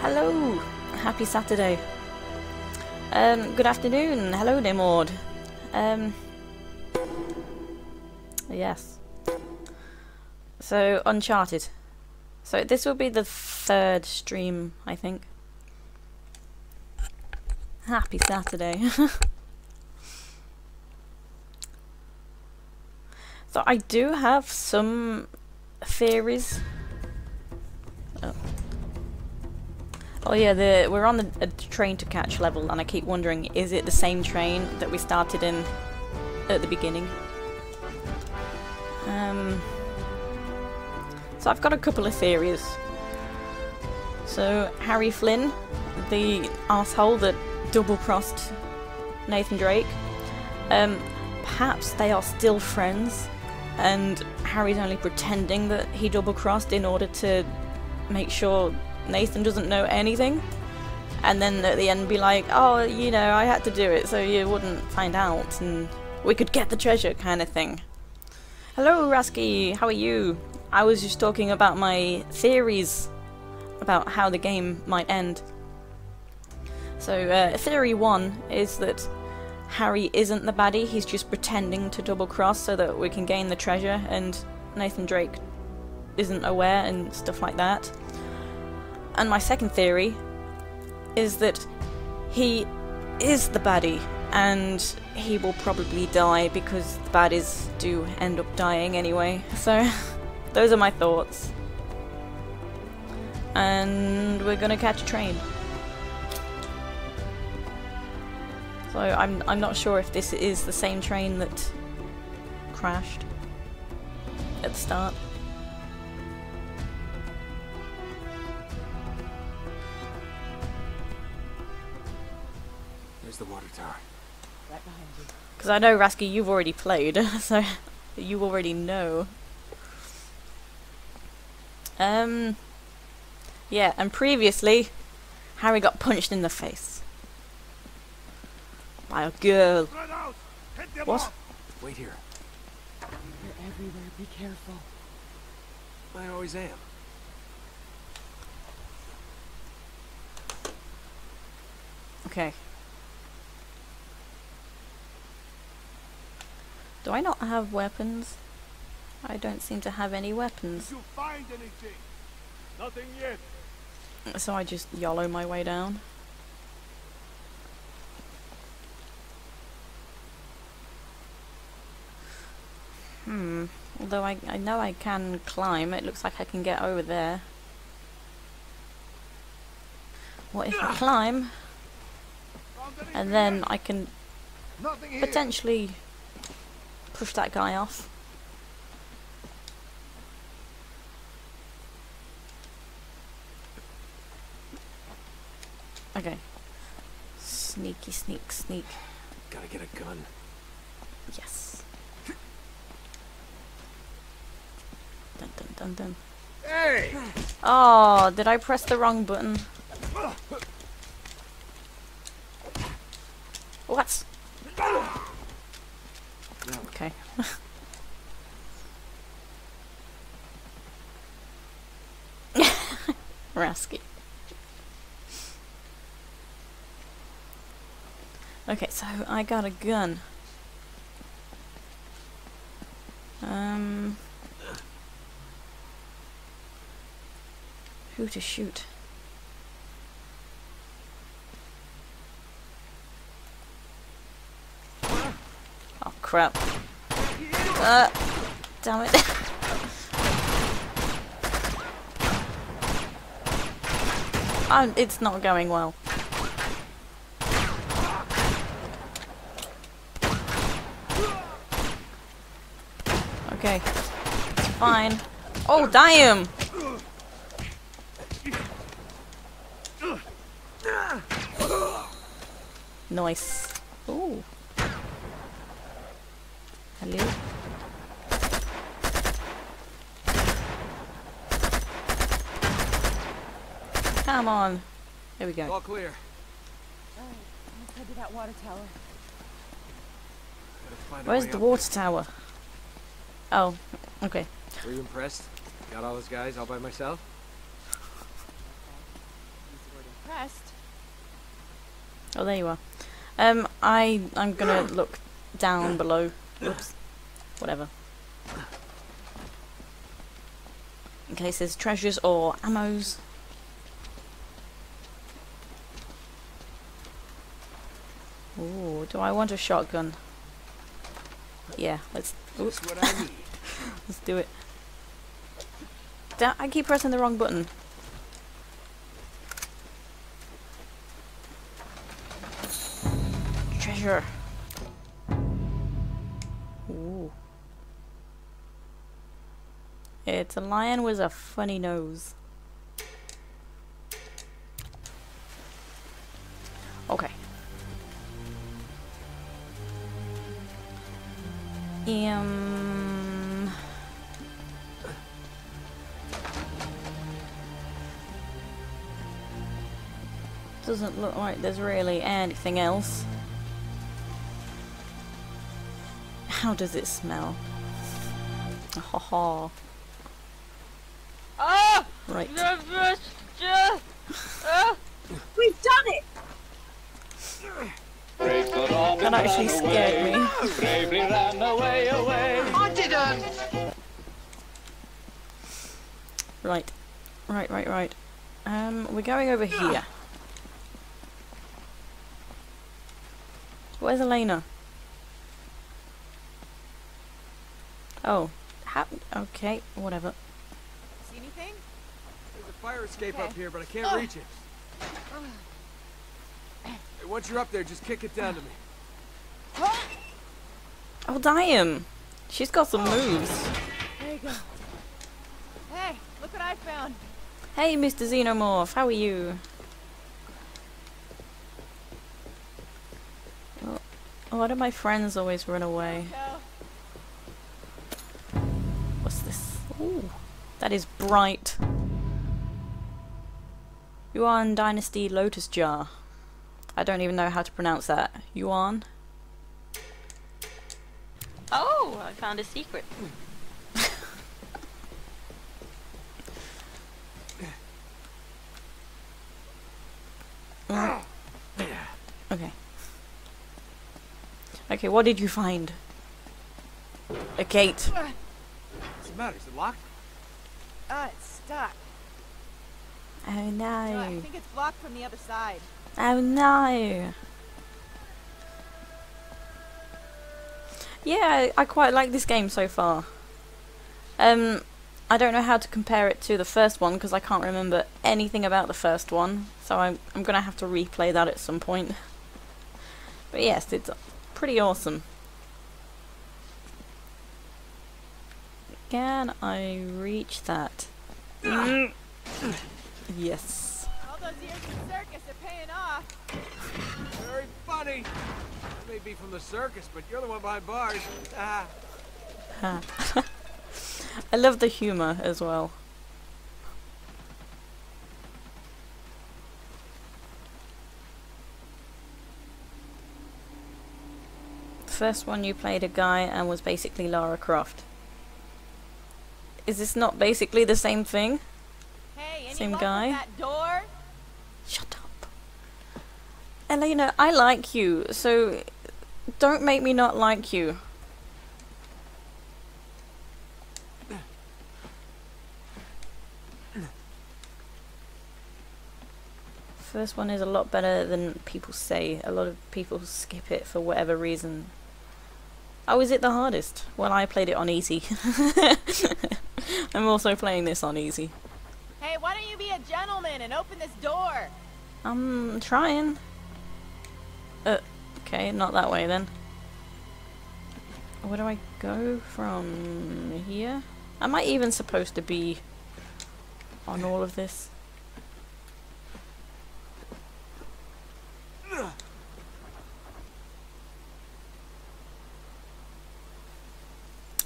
Hello! Happy Saturday. Um, good afternoon. Hello, Nimord. Um, yes. So, Uncharted. So, this will be the third stream, I think. Happy Saturday. so, I do have some theories. Oh. Oh yeah, the we're on the a train to catch level, and I keep wondering, is it the same train that we started in at the beginning? Um, so I've got a couple of theories. So Harry Flynn, the asshole that double-crossed Nathan Drake, um, perhaps they are still friends, and Harry's only pretending that he double-crossed in order to make sure Nathan doesn't know anything. And then at the end be like, oh, you know, I had to do it so you wouldn't find out and we could get the treasure kind of thing. Hello, Rasky, how are you? I was just talking about my theories about how the game might end. So, uh, theory one is that Harry isn't the baddie, he's just pretending to double cross so that we can gain the treasure and Nathan Drake isn't aware and stuff like that. And my second theory is that he is the baddie and he will probably die because the baddies do end up dying anyway. So those are my thoughts. And we're gonna catch a train. So I'm I'm not sure if this is the same train that crashed at the start. Because I know, Rasky, you've already played, so you already know. Um, yeah, and previously, Harry got punched in the face. By a girl. What? Wait here. They're everywhere. Be careful. I always am. Okay. Do I not have weapons? I don't seem to have any weapons. you find anything? Nothing yet. So I just YOLO my way down. Hmm. Although I, I know I can climb, it looks like I can get over there. What if I climb and then? I can potentially push that guy off? Okay. Sneaky, sneak, sneak. Gotta get a gun. Yes. Dun dun dun dun. Hey! Oh, did I press the wrong button? What? Okay. Rasky. Okay, so I got a gun. Um. Who to shoot? Crap. Uh, damn it. I'm, it's not going well. Okay. Fine. Oh, damn! Nice. Ooh. Hello? Come on. There we go. All clear. Alright, let's head to that water tower. Gotta find a Where's the up water tower? Oh, okay. there. Were you impressed? Got all those guys all by myself? impressed. Oh, there you are. Um, I I'm gonna look down below. Oops. Whatever. In case there's treasures or ammos. Do I want a shotgun? Yeah, let's oops, what I need. let's do it. Da- I keep pressing the wrong button. Treasure. Ooh. It's a lion with a funny nose. Look like there's really anything else. How does it smell? Ha ha. Ah! Right. We've done it! That actually scared me. Bravely ran away, away. I didn't! Right. Right, right, right. Um, we're going over here. Where's Elena? Oh. How? Okay, whatever. See anything? There's a fire escape Okay. up here, but I can't reach it. Hey, once you're up there, just kick it down to me. Oh, damn! She's got some moves. There you go. Hey, look what I found. Hey, Mr. Xenomorph, how are you? Why do my friends always run away? What's this? Ooh, that is bright. Yuan Dynasty Lotus Jar. I don't even know how to pronounce that. Yuan? Oh, I found a secret. Okay. Okay, what did you find? A gate. What's the matter? Is it locked? Ah, it's stuck. Oh No, I think it's blocked from the other side. Oh no. Yeah, I, I quite like this game so far. Um, I don't know how to compare it to the first one because I can't remember anything about the first one, so I'm I'm gonna have to replay that at some point. But yes, it's pretty awesome. Can I reach that? Yes. All those years in circus are paying off. Very funny. I may be from the circus, but you're the one behind bars. Ah. I love the humor as well. First one you played a guy and was basically Lara Croft. Is this not basically the same thing? Hey, Same guy? that door? Shut up. Elena, I like you, so don't make me not like you. First one is a lot better than people say. A lot of people skip it for whatever reason. Oh, is it the hardest? Well, I played it on easy. I'm also playing this on easy. Hey, why don't you be a gentleman and open this door? I'm trying. Uh, okay, not that way then. Where do I go from here? Am I even supposed to be on all of this?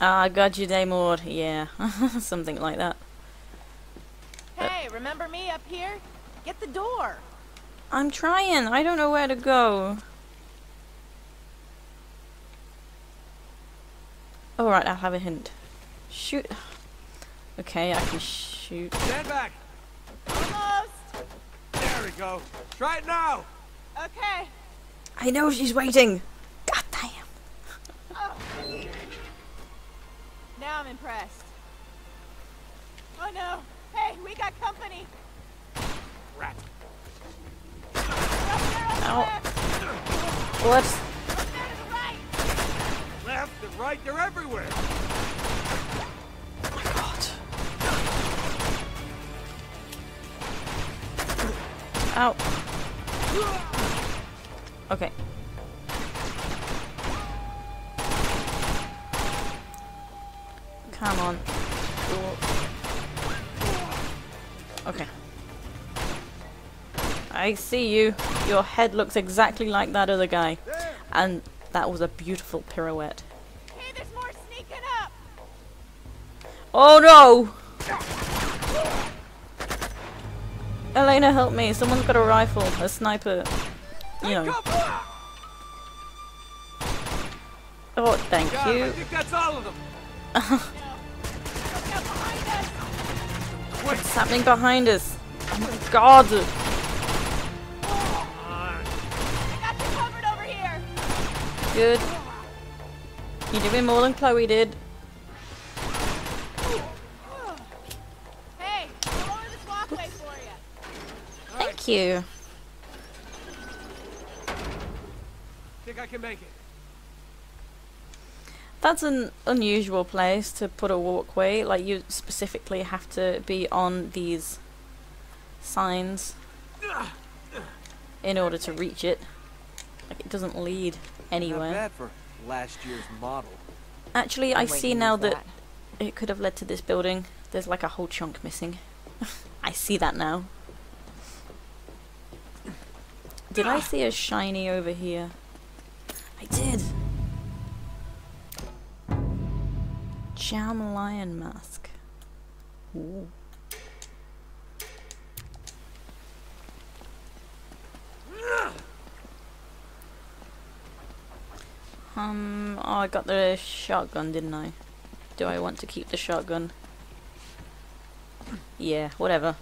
Ah, got you, Daymord. Yeah, something like that. Hey, remember me up here? Get the door. I'm trying. I don't know where to go. Alright, I'll have a hint. Shoot. Okay, I can shoot. Stand back. Almost. There There we go. Try it now. Okay. I know she's waiting. Now I'm impressed. Oh no. Hey, we got company. Rat. Up there on the Ow. left. What? Up there to the right. Left and right, they're everywhere. Oh God. Ow. Okay. Come on. Okay. I see you. Your head looks exactly like that other guy. And that was a beautiful pirouette. Hey, there's more sneaking up. Oh no! Elena, help me. Someone's got a rifle, a sniper. You know. Oh, thank God, I you. think that's all of them. What's happening behind us? Oh my god! I got you covered over here. Good. You're doing more than Chloe did. Hey, I'll lower this walkway for you. Thank you. Think I can make it. That's an unusual place to put a walkway. Like, you specifically have to be on these signs in order to reach it. Like, it doesn't lead Not anywhere. bad for last year's model. Actually, I see now use that it could have led to this building. There's like a whole chunk missing. I see that now. Did I see a shiny over here? I did! Jam lion mask. Ooh. Um, oh, I got the shotgun, didn't I? Do I want to keep the shotgun? Yeah, whatever.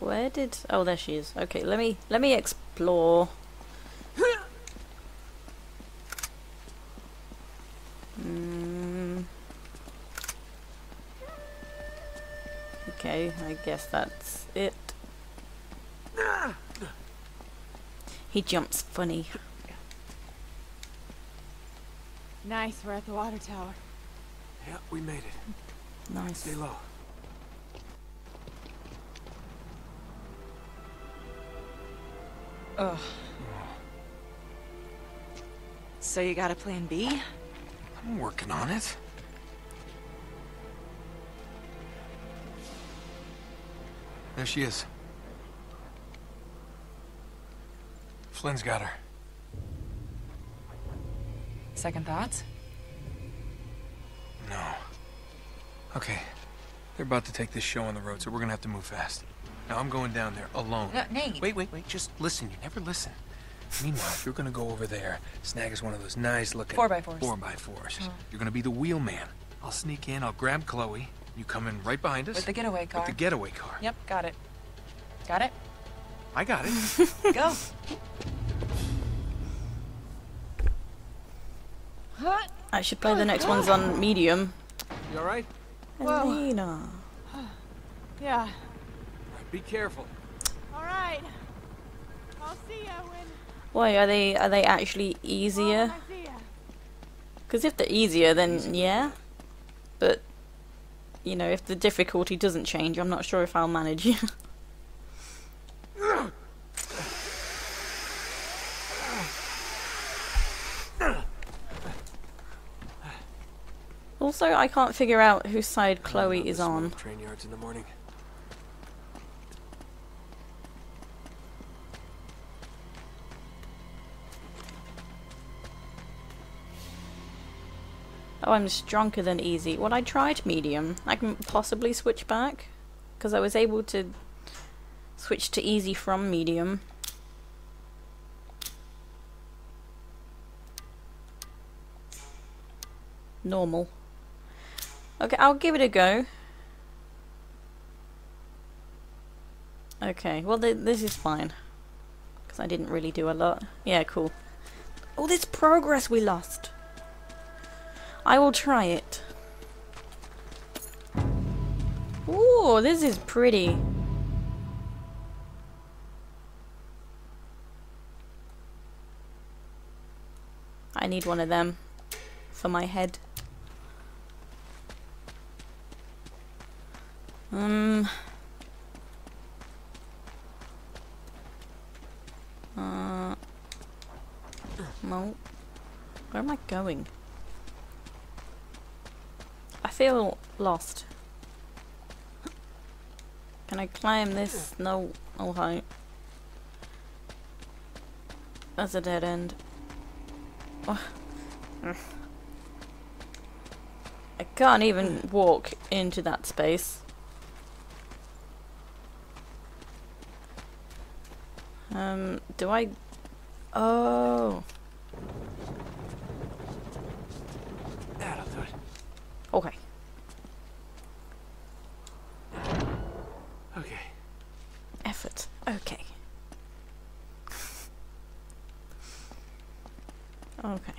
Where did? Oh, there she is. Okay, let me let me explore. Mm. Okay, I guess that's it. He jumps funny. Nice, we're at the water tower. Yeah, we made it. Nice. Stay low. Ugh. So you got a plan B? I'm working on it. There she is. Flynn's got her. Second thoughts? No. Okay. They're about to take this show on the road, so we're gonna have to move fast. Now I'm going down there alone. No, Nate. Wait, wait, wait. Just listen. You never listen. Meanwhile, you're gonna go over there, snag us one of those nice looking Four by fours. Four by 4s uh-huh. You're gonna be the wheelman. I'll sneak in. I'll grab Chloe. You come in right behind us With the getaway car. with the getaway car. Yep, got it. Got it? I got it. Go. I should play the next ones on medium. you all right? Whoa. Elena. Yeah. Be careful. All right. I'll see ya when. Why are they? Are they actually easier? when I see ya. Because if they're easier, then yeah. But you know, if the difficulty doesn't change, I'm not sure if I'll manage. also, I can't figure out whose side Chloe is on. Train yards in the morning. Oh, I'm stronger than easy. Well, I tried medium. I can possibly switch back. Because I was able to switch to easy from medium. Normal. Okay, I'll give it a go. Okay, well th this is fine. Because I didn't really do a lot. Yeah, cool. All this progress we lost. I will try it. Ooh, this is pretty. I need one of them for my head. Um. Uh. No. Where am I going? Feel lost. Can I climb this? No. Hi. That's a dead end. I can't even walk into that space. Um, do I... Oh. That'll do it. Okay. Okay. Effort. Okay. okay.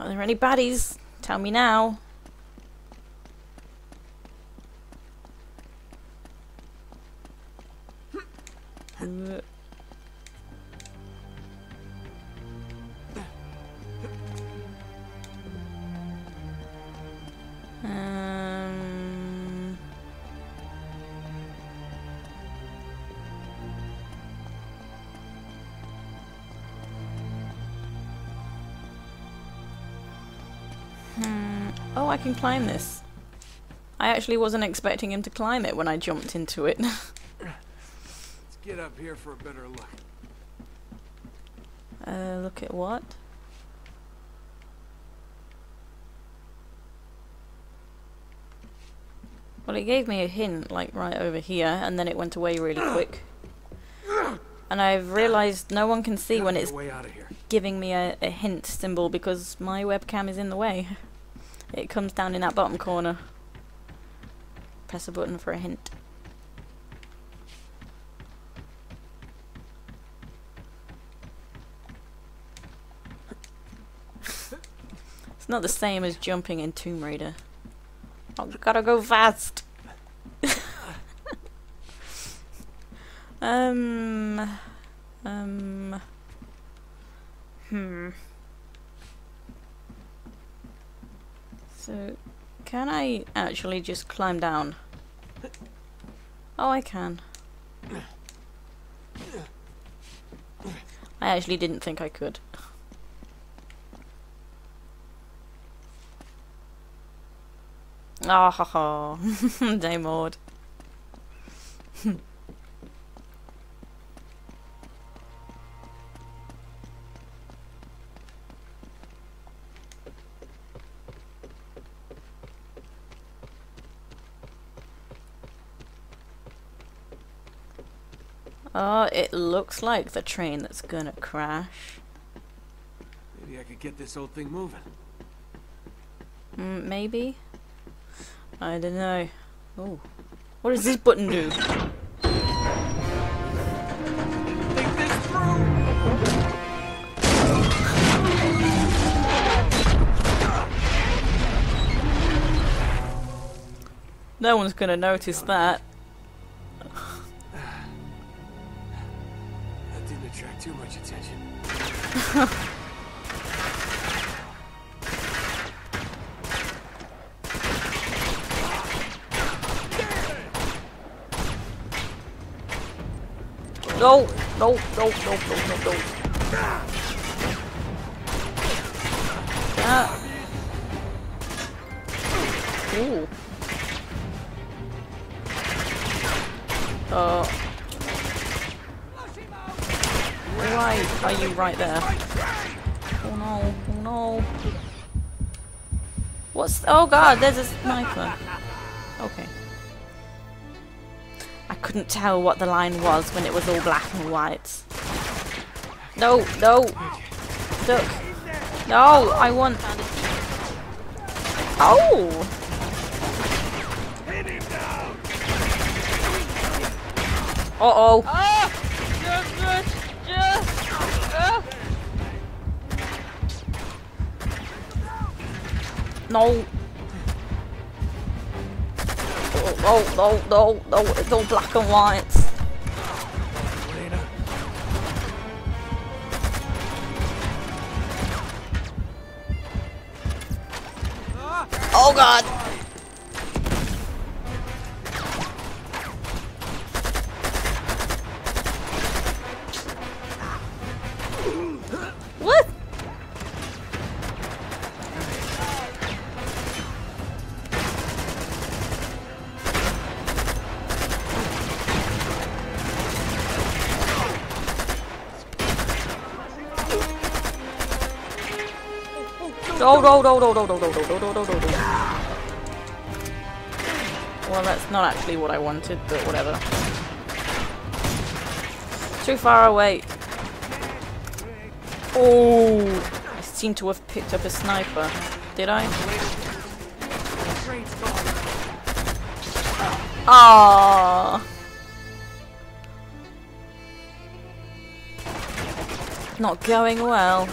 Are there any baddies? Tell me now. Can climb this. I actually wasn't expecting him to climb it when I jumped into it. Let's get up here for a better look. uh, look at what? Well, it gave me a hint, like right over here, and then it went away really quick. And I've realised no one can see when it's way out of here. giving me a, a hint symbol because my webcam is in the way. It comes down in that bottom corner. Press a button for a hint. it's not the same as jumping in Tomb Raider. Oh, gotta go fast. um, um, hmm. So, can I actually just climb down? Oh, I can. I actually didn't think I could. Ah ha ha. Daymord. looks like the train that's gonna crash. Maybe I could get this old thing moving. Mm, maybe? I don't know. Oh. What does this button do? Think this through! No one's gonna notice. That attract too much attention. No! No, no, no, no, no, no. Ah. Ooh. Uh. Why are you right there? Oh no, oh no. What's. Oh god, there's a sniper. Okay. I couldn't tell what the line was when it was all black and white. No, no. Duck. No, I want. Oh! Uh oh. Ah! Just, just, just. Ah! No. Oh, no, no, no, no, it's all black and white. Oh god. Well, that's not actually what I wanted, but whatever. Too far away. Oh, I seem to have picked up a sniper. Did I? Ah. Not going well.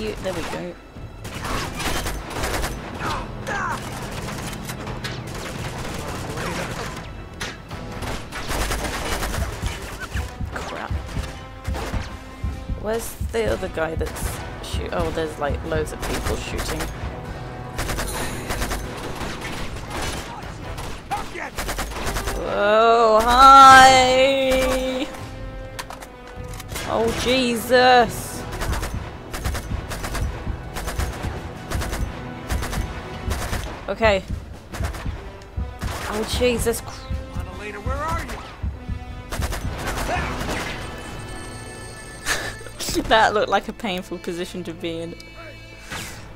You. There we go. Crap. Where's the other guy that's shoot? Oh, there's like loads of people shooting. Oh, hi! Oh, Jesus! Okay. Oh, Jesus Christ. Where are you? that looked like a painful position to be in.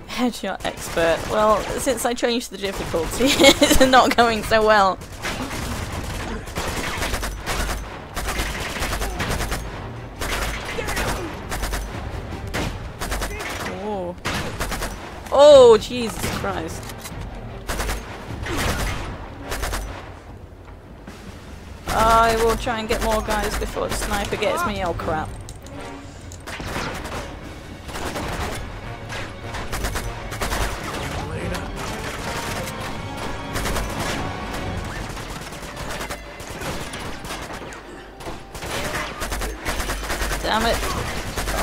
Headshot expert. Well, since I changed the difficulty, it's not going so well. Oh. Oh, Jesus Christ. I will try and get more guys before the sniper gets me. Oh crap. Damn it.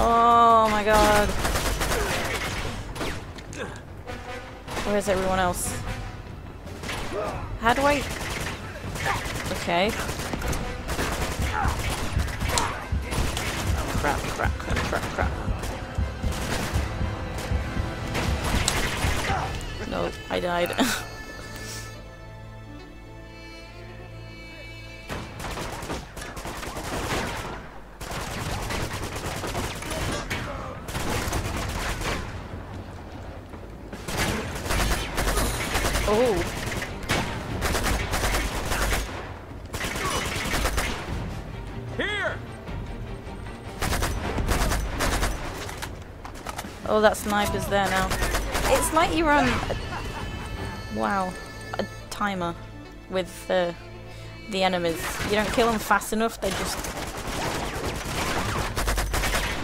Oh my god. Where's everyone else? How do I... Okay. Died. oh. Here! Oh, that sniper's there now. It's like you're on. Wow, a timer with uh, the enemies. You don't kill them fast enough; they just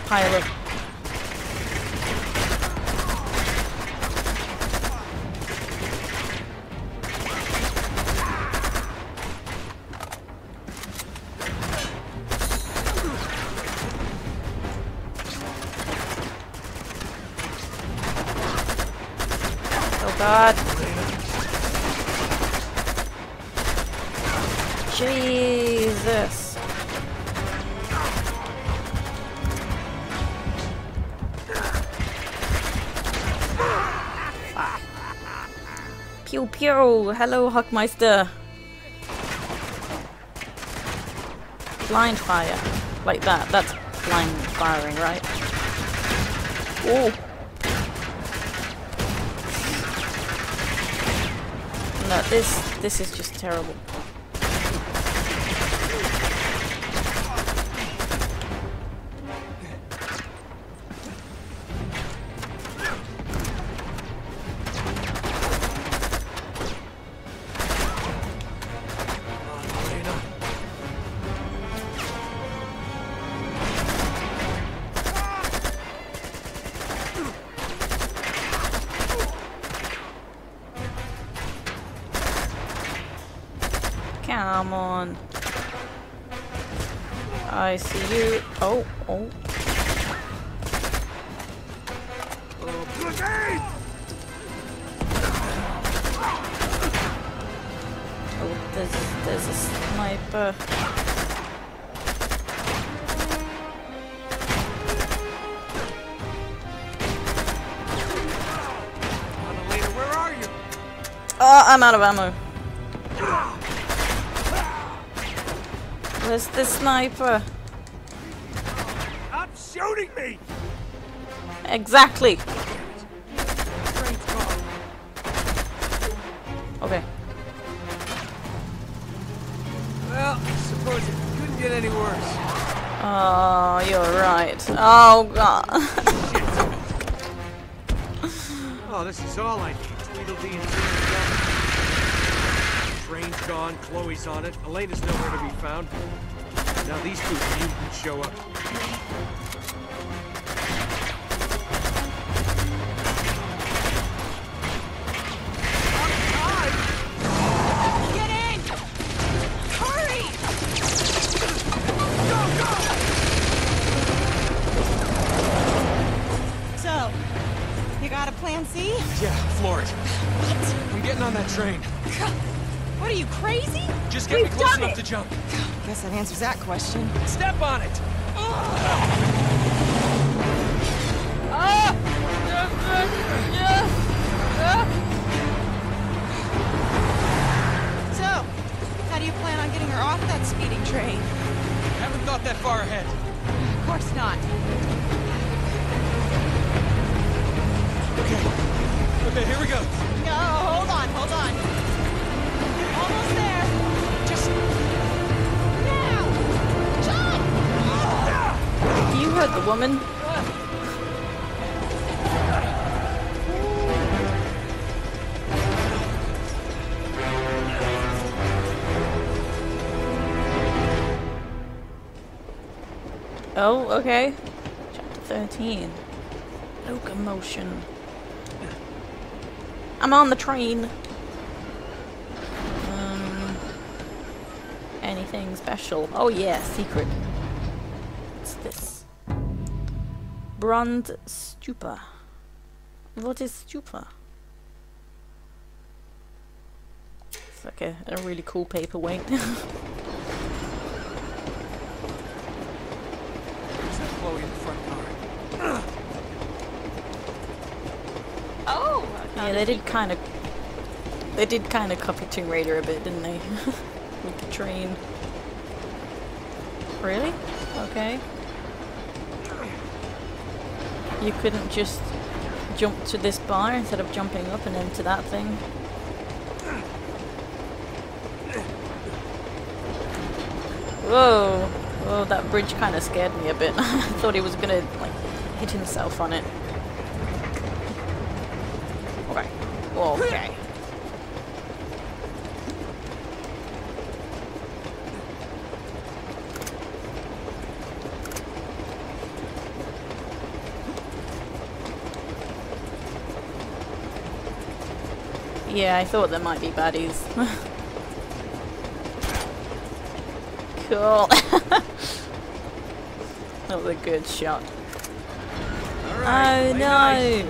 pile up. hello, Hockmeister! Blind fire. Like that. That's blind firing, right? Oh. No, this this is just terrible. I'm out of ammo. Where's the sniper? Stop shooting me! Exactly. Okay. Well, I suppose it couldn't get any worse. Oh, you're right. Oh god. Oh, this is all I need. Tweedledee and. Train's gone, Chloe's on it, Elena's nowhere to be found. Now these two mutants show up. Get in! Hurry! Go, go! So, you got a plan C? Yeah, floor it. What? I'm getting on that train. What are you, crazy? Just get me We've close enough it. to jump. Guess that answers that question. Step on it! So, how do you plan on getting her off that speeding train? Haven't thought that far ahead. Of course not. Okay. Okay, here we go. No, hold on, hold on. The woman. Oh, okay. Chapter 13. Locomotion. I'm on the train. Um, anything special? Oh yeah, secret. What's this? Bronze stupa. What is stupa? It's like a, a really cool paperweight. Is that Chloe in the front car? Oh! yeah, they did kind of. They did kind of copy Tomb Raider a bit, didn't they? With the train. Really? Okay. You couldn't just jump to this bar instead of jumping up and into that thing. Whoa! Whoa, that bridge kind of scared me a bit. I thought he was gonna, like, hit himself on it. Okay. Okay. Yeah, I thought there might be baddies. cool. that was a good shot. Oh no!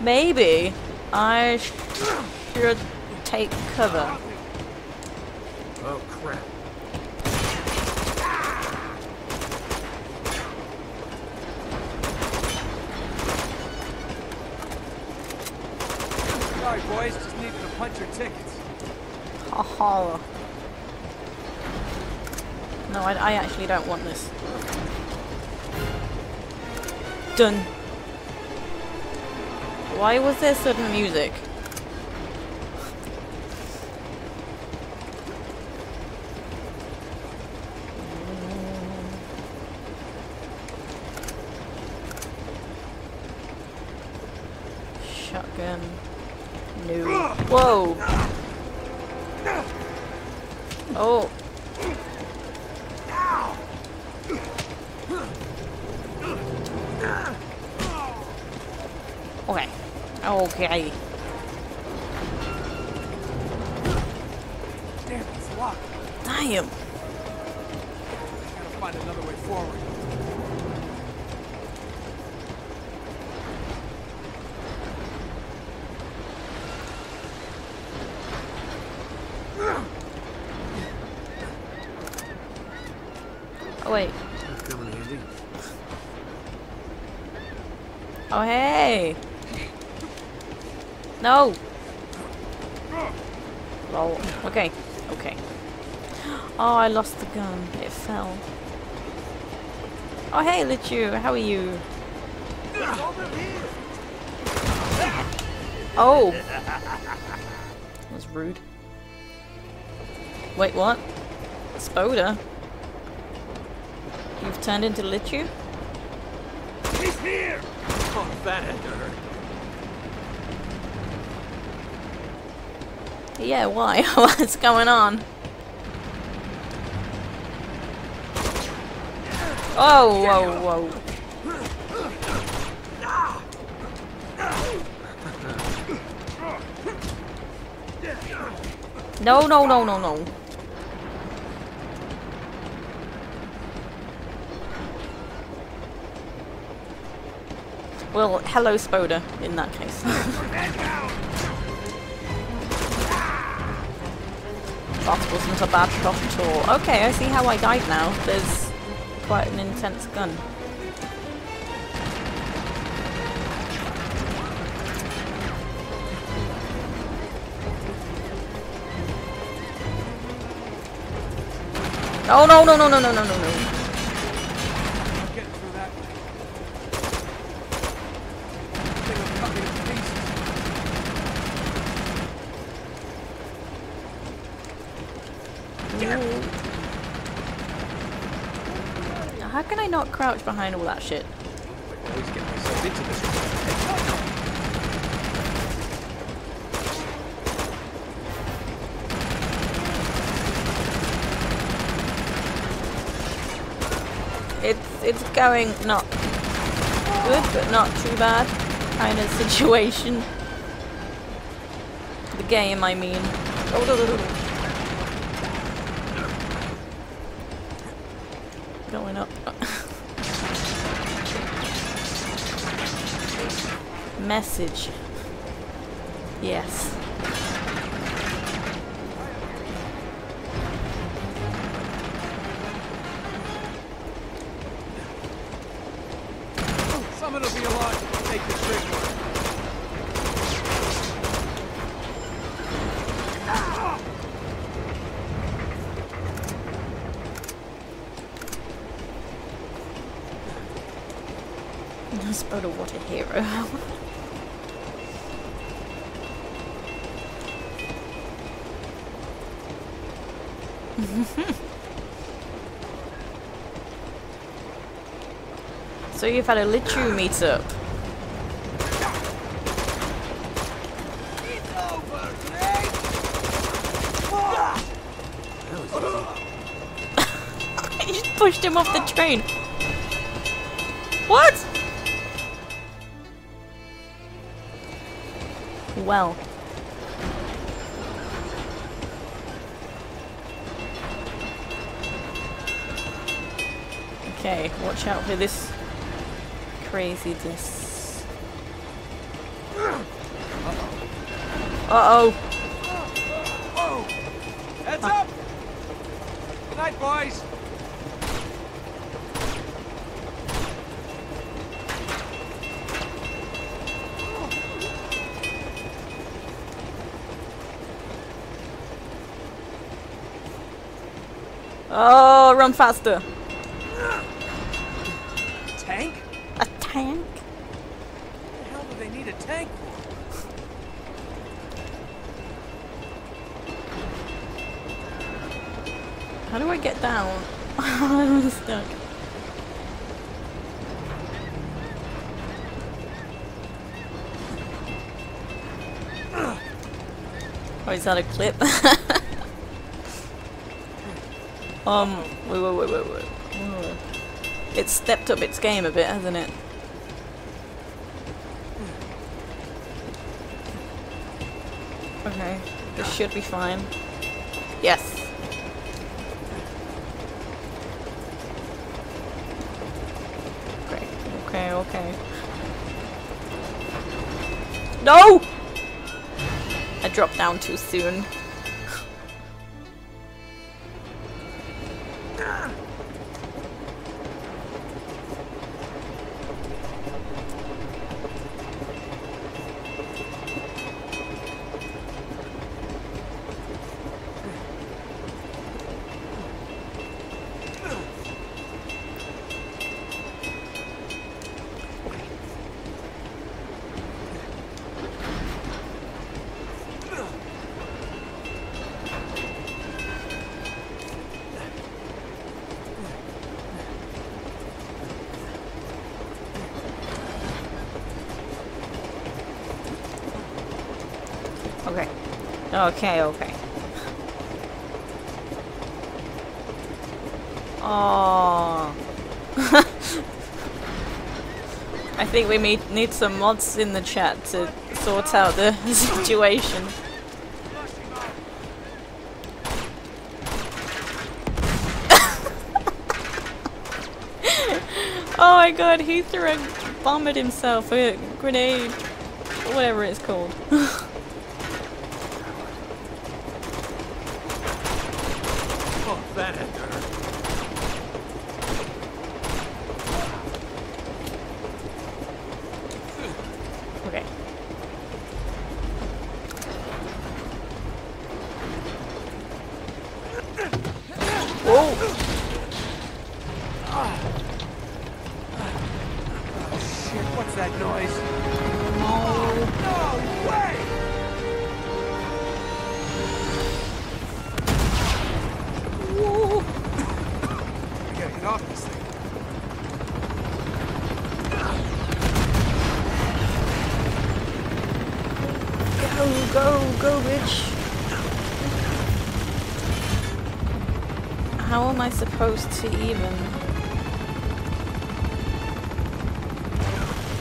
Maybe I sh- should take cover. Oh, crap. Sorry, boys. Just needed to punch your tickets. Haha. No, I, I actually don't want this. Done. Why was there sudden music? Shotgun. No. Whoa! Oh. Okay. Okay. Damn, it's locked. Damn. Gotta find another way forward. Oh hey. No. Lol. Okay. Okay. Oh, I lost the gun. It fell. Oh hey, Lichu. How are you? Oh. That was rude. Wait, what? Spoda? You've turned into Lichu? He's here! Oh, that. Yeah, why? What's going on? Oh, whoa, whoa. No, no, no, no, no. Well, hello, Spoda, in that case. That wasn't a bad shot at all. Okay, I see how I died now. There's quite an intense gun. Oh no no no no no no no no! I'm getting through that way. Thing will cut me to pieces. How can I not crouch behind all that shit? I always get myself into this. It's it's going not good, but not too bad kind of situation. The game, I mean. Oh, Message. Yes. Someone will be alive if I take this big one. Spoda, what a hero. So you've had a Lichu meetup. you just pushed him off the train. What? Well. Okay, watch out for this craziness. Uh-oh. Heads up! Good night, boys. Oh, run faster. Tank? A tank? What the hell do they need need a tank for? How do I get down? I'm stuck. Oh, is that a clip? um, wait, wait, wait, wait, wait. It's stepped up its game a bit, hasn't it? Okay, this should be fine. Yes. Okay, okay, okay. No! I dropped down too soon. Okay. Okay, okay. Oh. I think we need, need some mods in the chat to sort out the situation. oh my god, he threw a bomb at himself, a grenade, whatever it's called. How am I supposed to even?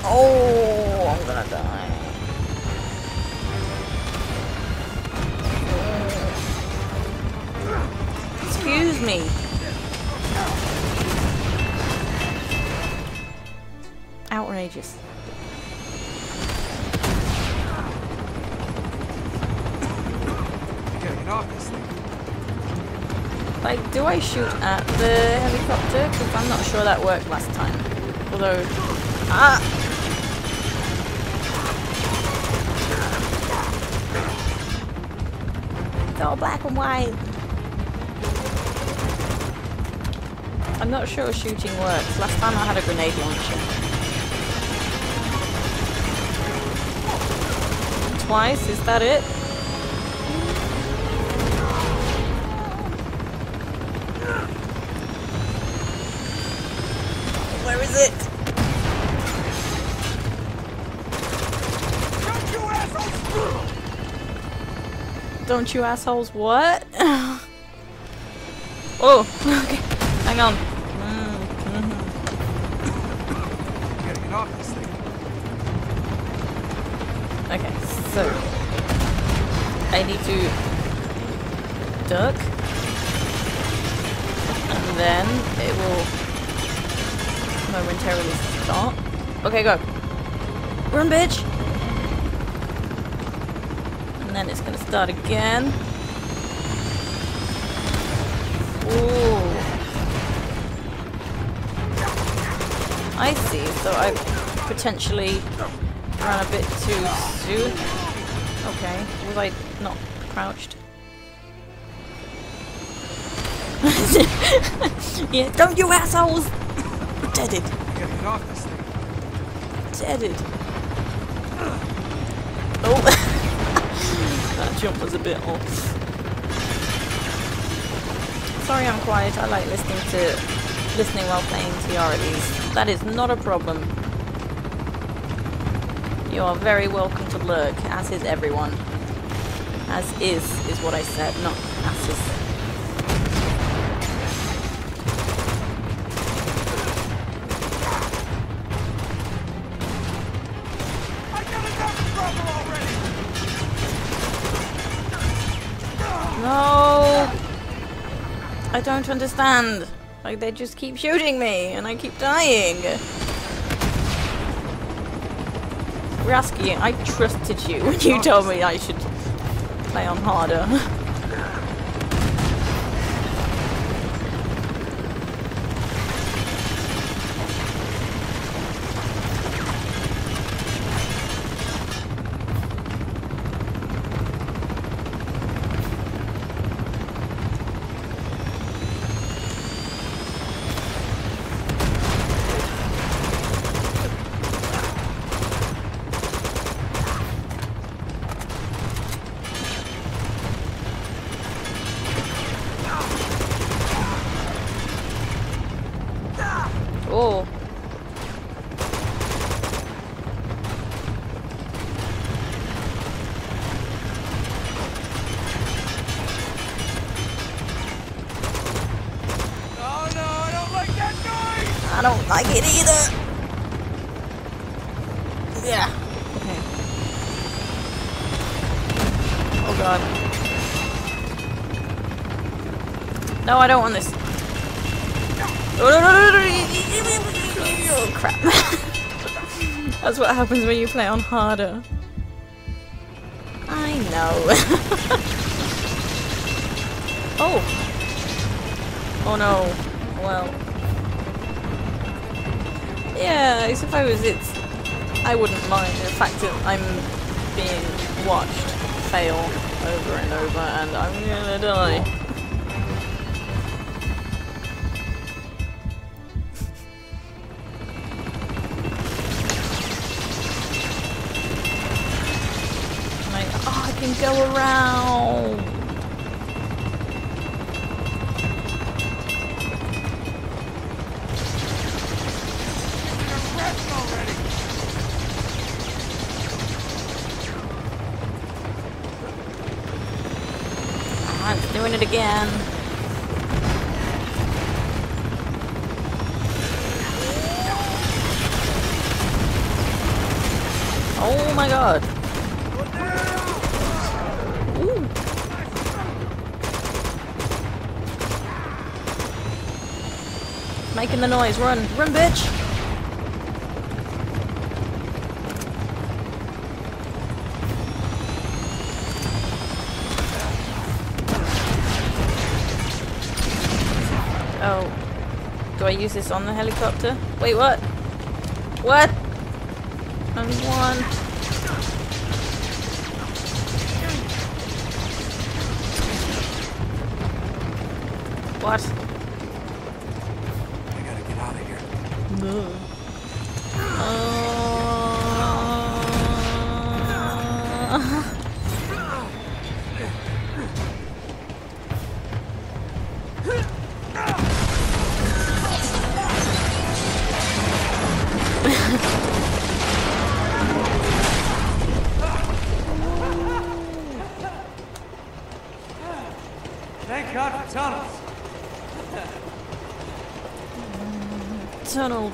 Oh, I'm gonna die. Excuse me. Outrageous. I gotta get off this thing. Like, do I shoot at the helicopter? Because I'm not sure that worked last time. Although, ah! It's all black and white. I'm not sure shooting works. Last time I had a grenade launcher. Twice, is that it? Where is it? Don't you assholes what? oh, okay. Hang on. Mm, thing. Okay, so I need to duck, and then it will momentarily stop. Okay, go. Run, bitch. And it's gonna start again. Ooh. I see. So I potentially ran a bit too soon. Okay, was I not crouched? yeah, don't you assholes! Deaded, I gotta get off this thing. deaded. Oh! that jump was a bit off. Sorry I'm quiet, I like listening to listening while playing TRLs. That is not a problem. You are very welcome to lurk, as is everyone. As is, is what I said, not as is. Don't understand. Like, they just keep shooting me, and I keep dying. Rasky, I trusted you when you told me I should play on harder. I don't like it either. Yeah. Okay. Oh god. No, I don't want this. Oh, no, no, no, no, no. Oh crap. That's what happens when you play on harder. I know. oh. Oh no. Well. Yeah, I suppose it's. I wouldn't mind the fact that I'm being watched fail over and over and I'm gonna die. oh, I can go around. It again. Oh my god. Making the noise. Run. Run, bitch. Oh. Do I use this on the helicopter? Wait, what? What? Only one.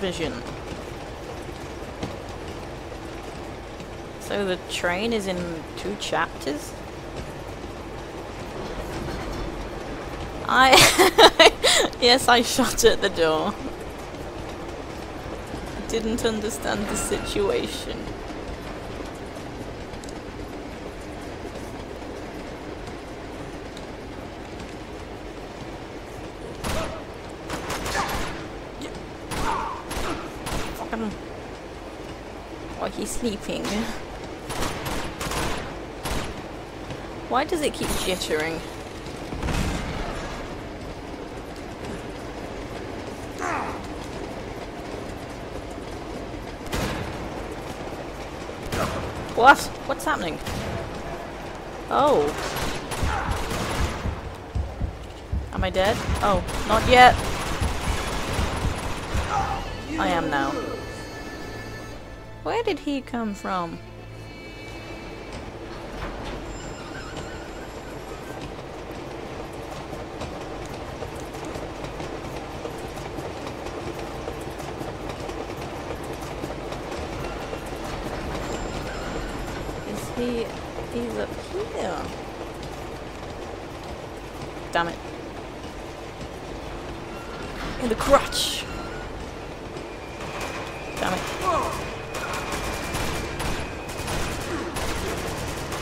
Vision. So the train is in two chapters? I... yes, I shot at the door. Didn't understand the situation. Sleeping? Why does it keep jittering? What? What's happening? Oh. Am I dead? Oh, not yet. I am now. Where did he come from? Is he... He's up here. Damn it. In the crotch. Damn it.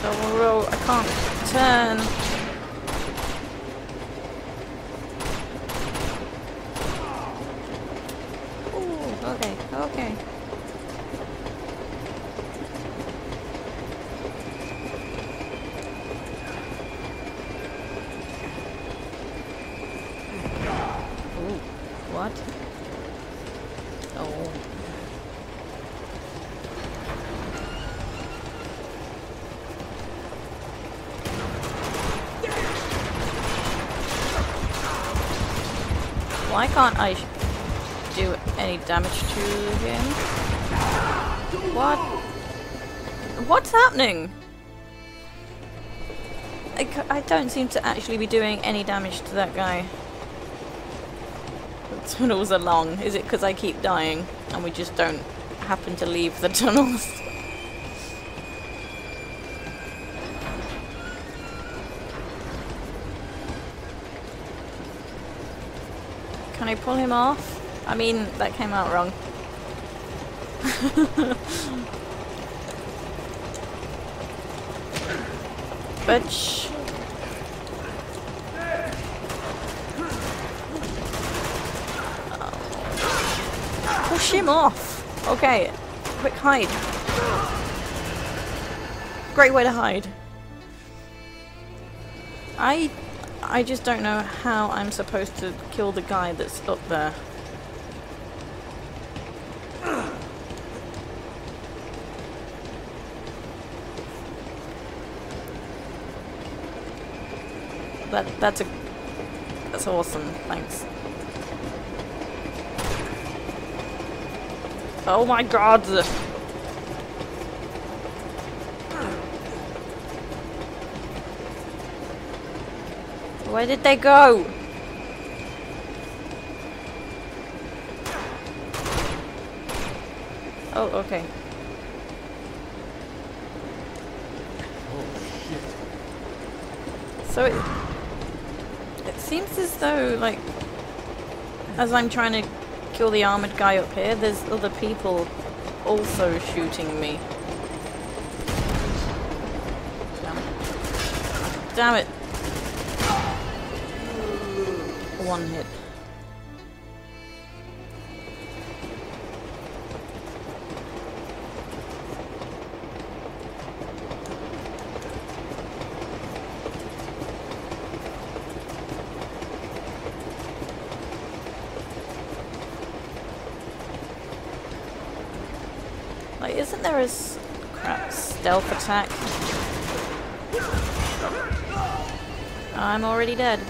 Double roll. I can't turn. Ooh, okay, okay. Ooh, what? Oh. Why can't I do any damage to him? What? What's happening? I, I don't seem to actually be doing any damage to that guy. The tunnels are long. Is it because I keep dying and we just don't happen to leave the tunnels? pull him off? I mean, that came out wrong. Bitch. Push him off. Okay. Quick hide. Great way to hide. I I just don't know how I'm supposed to kill the guy that's up there. That that's a that's awesome. Thanks. Oh my god. Where did they go? Oh, okay. So it it seems as though like as I'm trying to kill the armored guy up here, there's other people also shooting me. Damn it. Damn it. One hit. Like, isn't there a crap stealth attack? I'm already dead.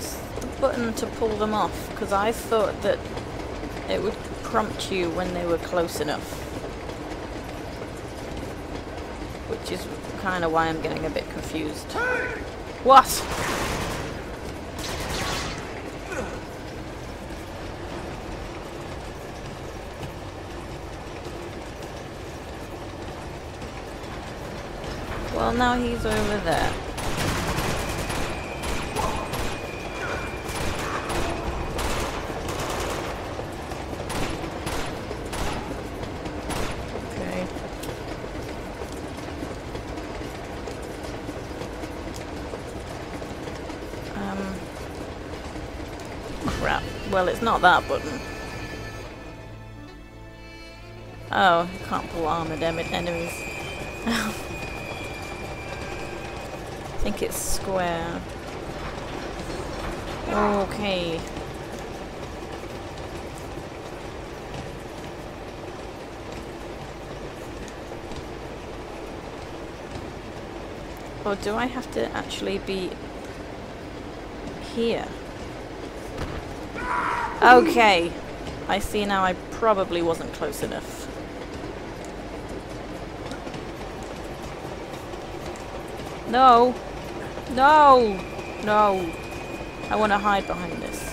What's the button to pull them off? Because I thought that it would prompt you when they were close enough. Which is kind of why I'm getting a bit confused. What? Well, now he's over there. Okay. Um. Well, it's not that button. Oh, you can't pull armored em- enemies. I think it's square. Okay. Or do I have to actually be here? Okay. I see now I probably wasn't close enough. No! No! No! I want to hide behind this.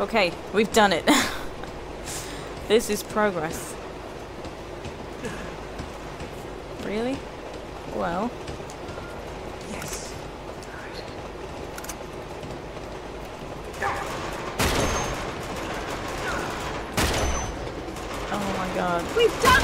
Okay, we've done it. this is progress. Really? Well. Yes. Oh my god. We've done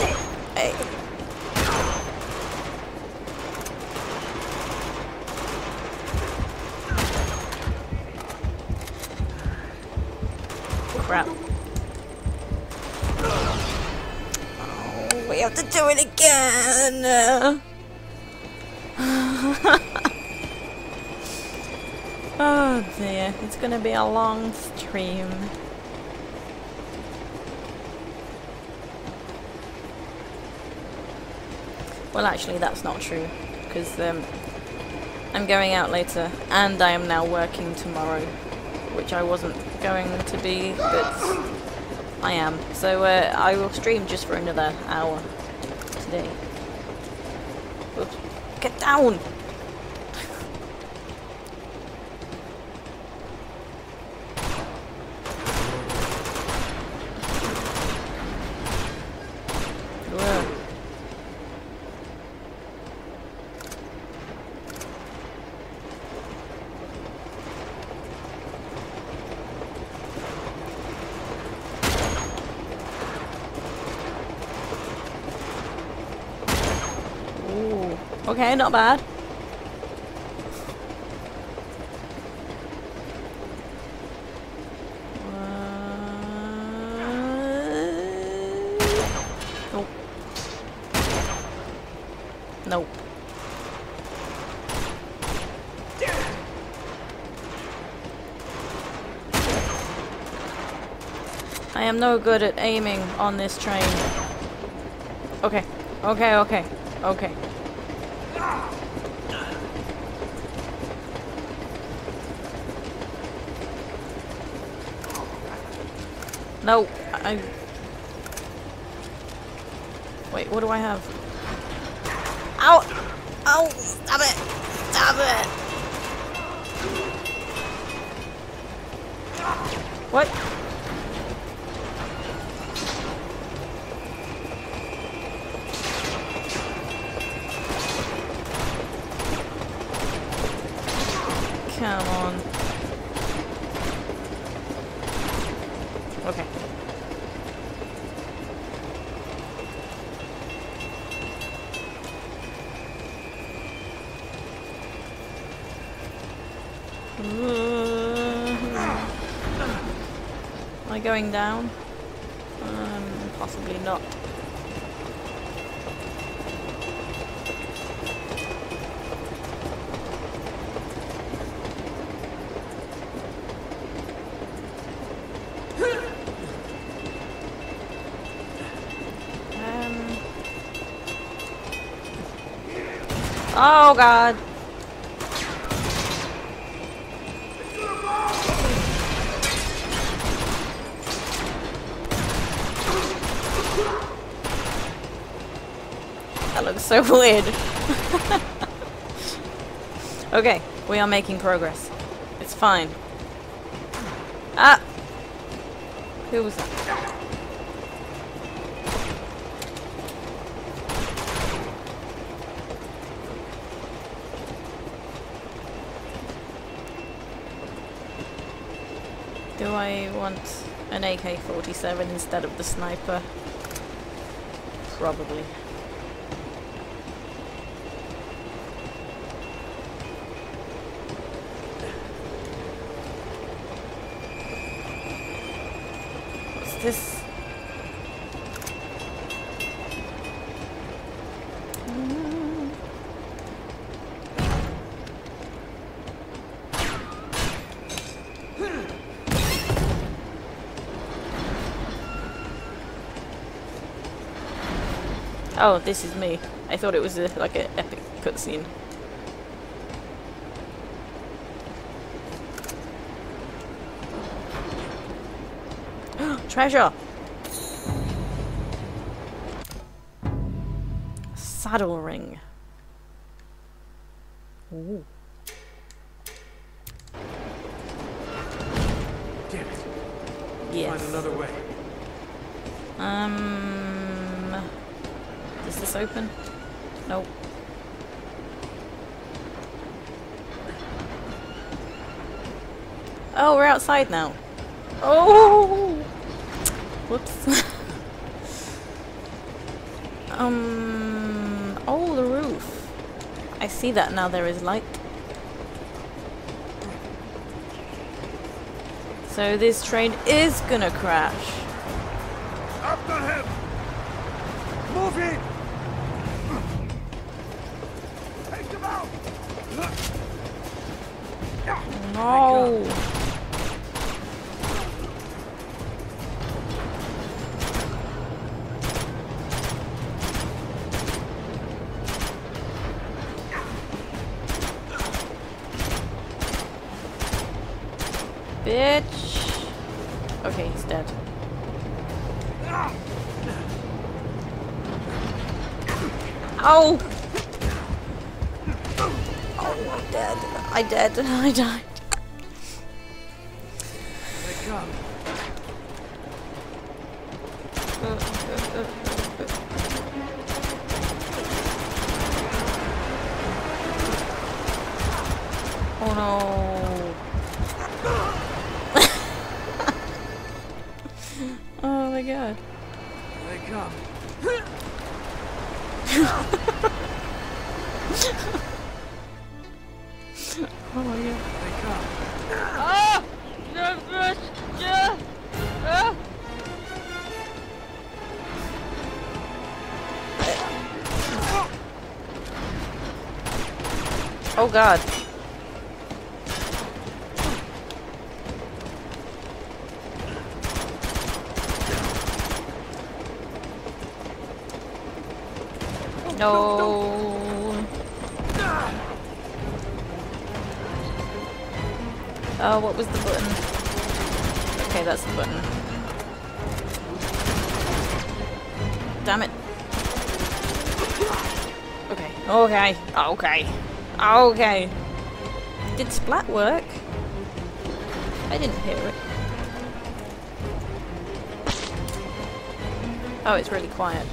gonna be a long stream. Well, actually, that's not true, because um, I'm going out later, and I am now working tomorrow, which I wasn't going to be, but I am. So uh, I will stream just for another hour today. Oops. Get down! Ugh. Ooh. Okay, not bad. Nope. I am no good at aiming on this train. Okay. Okay, okay. Okay. No, I... Wait, what do I have? Ow! Ow! Stop it! Stop it! What? Come on. Okay. Am I going down? Um, possibly not. Um. Oh god. So weird. okay, we are making progress. It's fine. Ah! Who was that? Do I want an AK-47 instead of the sniper? Probably. What's this? Oh, this is me. I thought it was a, like an epic cutscene. Treasure! Saddle ring. Ooh. Damn it. Yes. Find another way. Um. Is this open? Nope. Oh, now. Oh! Whoops. um. Oh, the roof. I see that now there is light. So this train is gonna crash. Bitch. Okay, he's dead. Ow! Oh, I'm dead. I dead. I died. They come. God. Oh, okay. Did splat work? I didn't hear it. Oh, it's really quiet.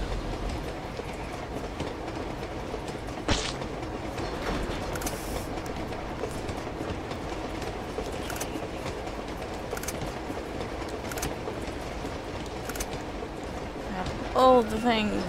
All the things.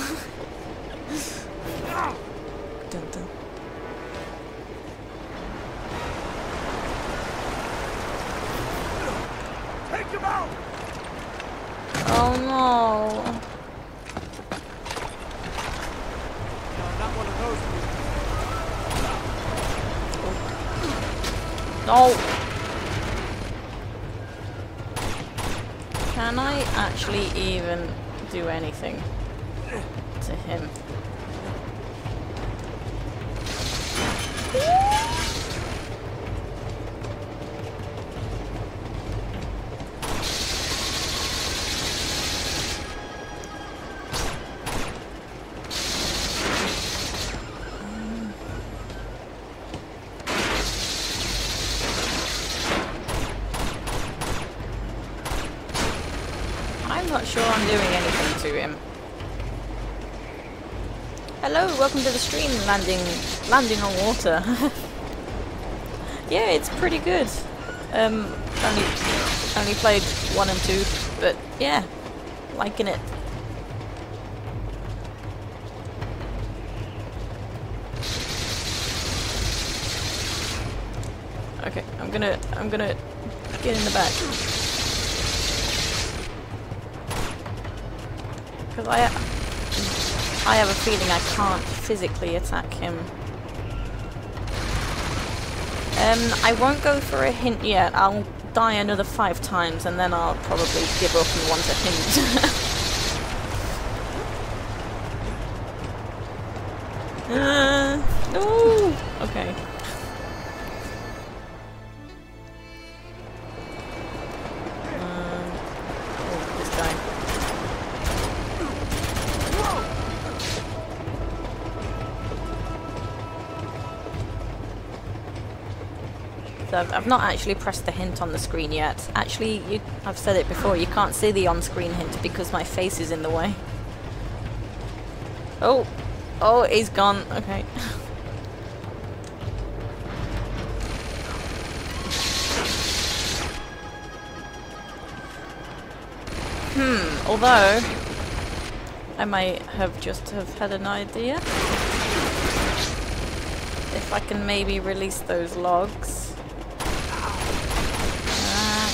Welcome to the stream, landing landing on water. yeah, it's pretty good. Um, only only played one and two, but yeah, liking it. Okay, I'm gonna I'm gonna get in the back. Because I, I have a feeling I can't physically attack him. Um, I won't go for a hint yet. I'll die another five times and then I'll probably give up and want a hint. I've, I've not actually pressed the hint on the screen yet. Actually, you, I've said it before, you can't see the on-screen hint because my face is in the way. Oh, oh, he's gone. Okay. Hmm, although I might have just have had an idea. If I can maybe release those logs. Ah.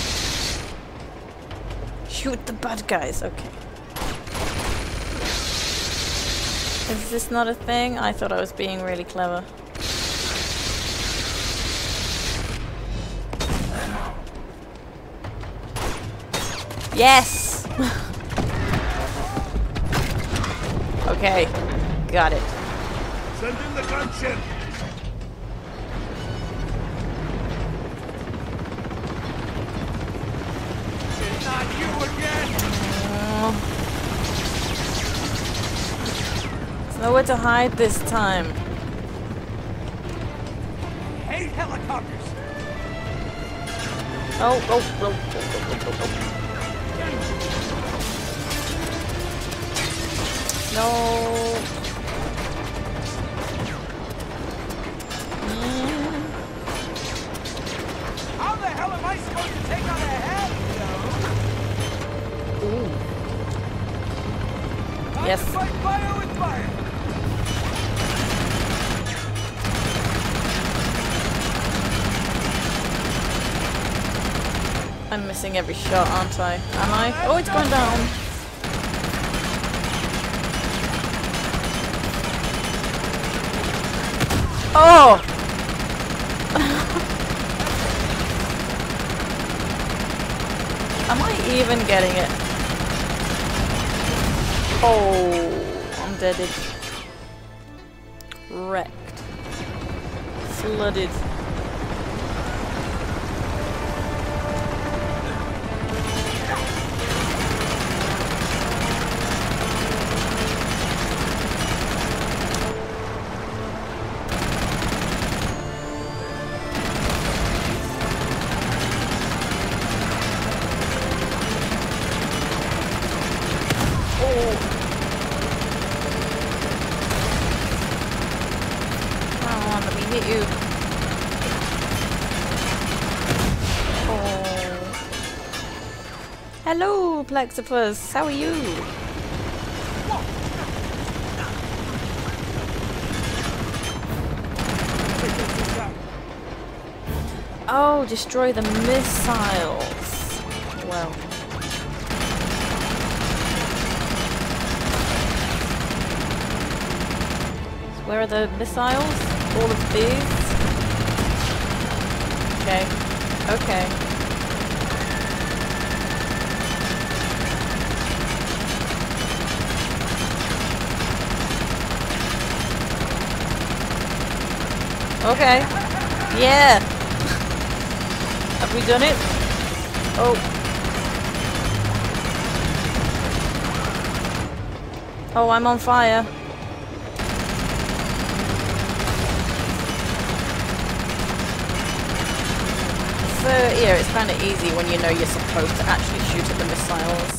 Shoot the bad guys, okay. Is this not a thing? I thought I was being really clever. Yes! okay, got it. Send in the gunship! Nowhere to hide this time. Hate helicopters! Oh, oh, oh, oh, oh, oh, oh. No. Mm. How the hell am I supposed to take on a head, though? Yes. I'm missing every shot, aren't I? Am I? Oh, it's going down. Oh! Am I even getting it? Oh, I'm deaded. Wrecked. flooded. Hello, Plexipus. How are you? Oh, destroy the missiles. Well. Where are the missiles? All of these? Okay. Okay. Okay. Yeah. Have we done it? Oh. Oh, I'm on fire. So yeah, it's kind of easy when you know you're supposed to actually shoot at the missiles.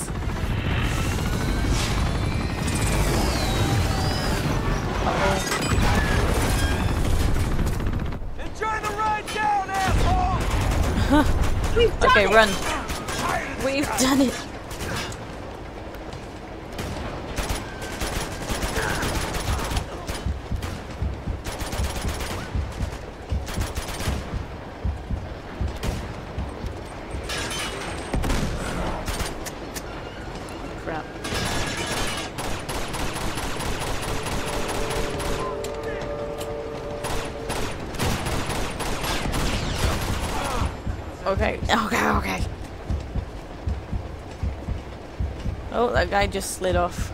Run. We've done it. Crap. Okay, okay, okay. Oh, that guy just slid off.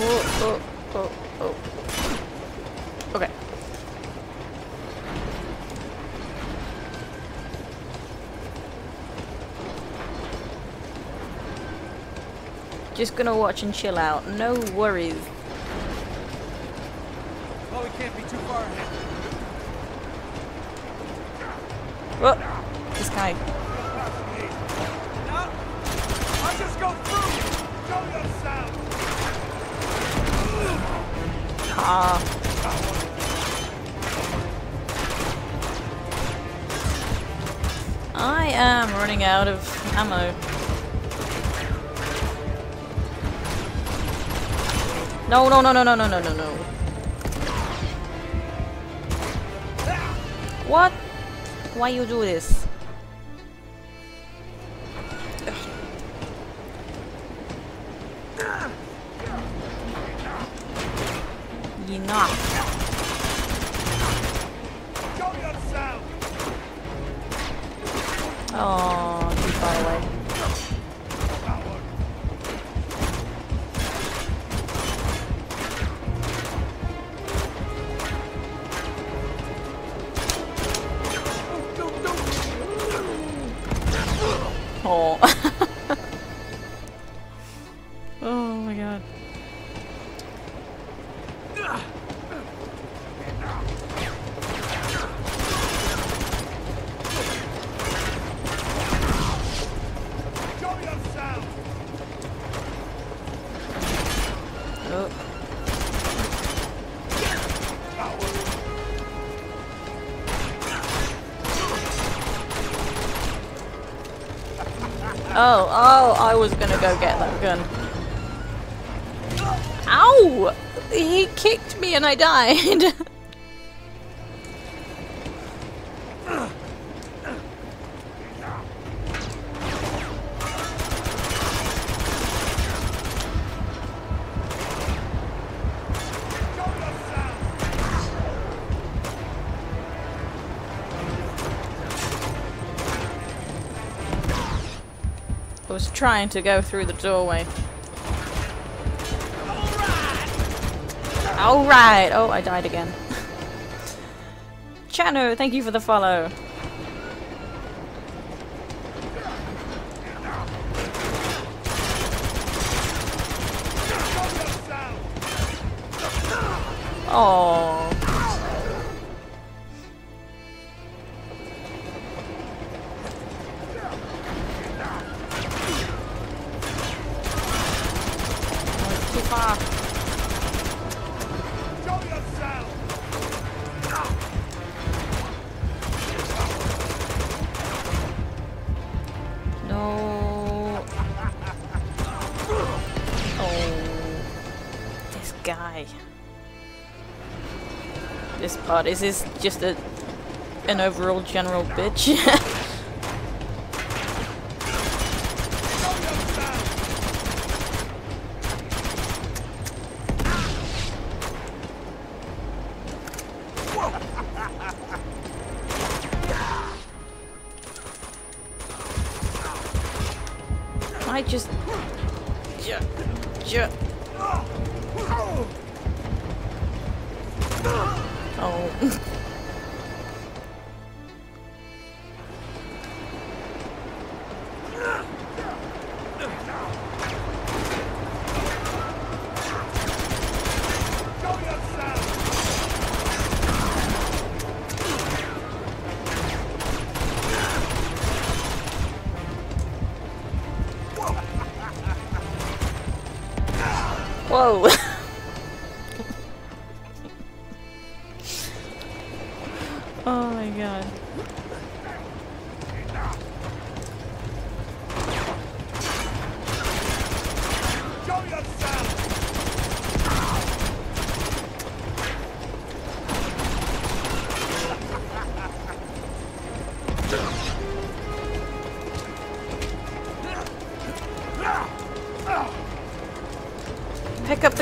Oh, oh, oh, oh. Okay. Just gonna watch and chill out. No worries. I am running out of ammo. No, no, no, no, no, no, no, no, no. What? Why you do this? Oh, oh, I was gonna go get that gun. Ow! He kicked me and I died. trying to go through the doorway. Alright! Oh, I died again. Chano, thank you for the follow. Oh. Is this just a an overall general bitch?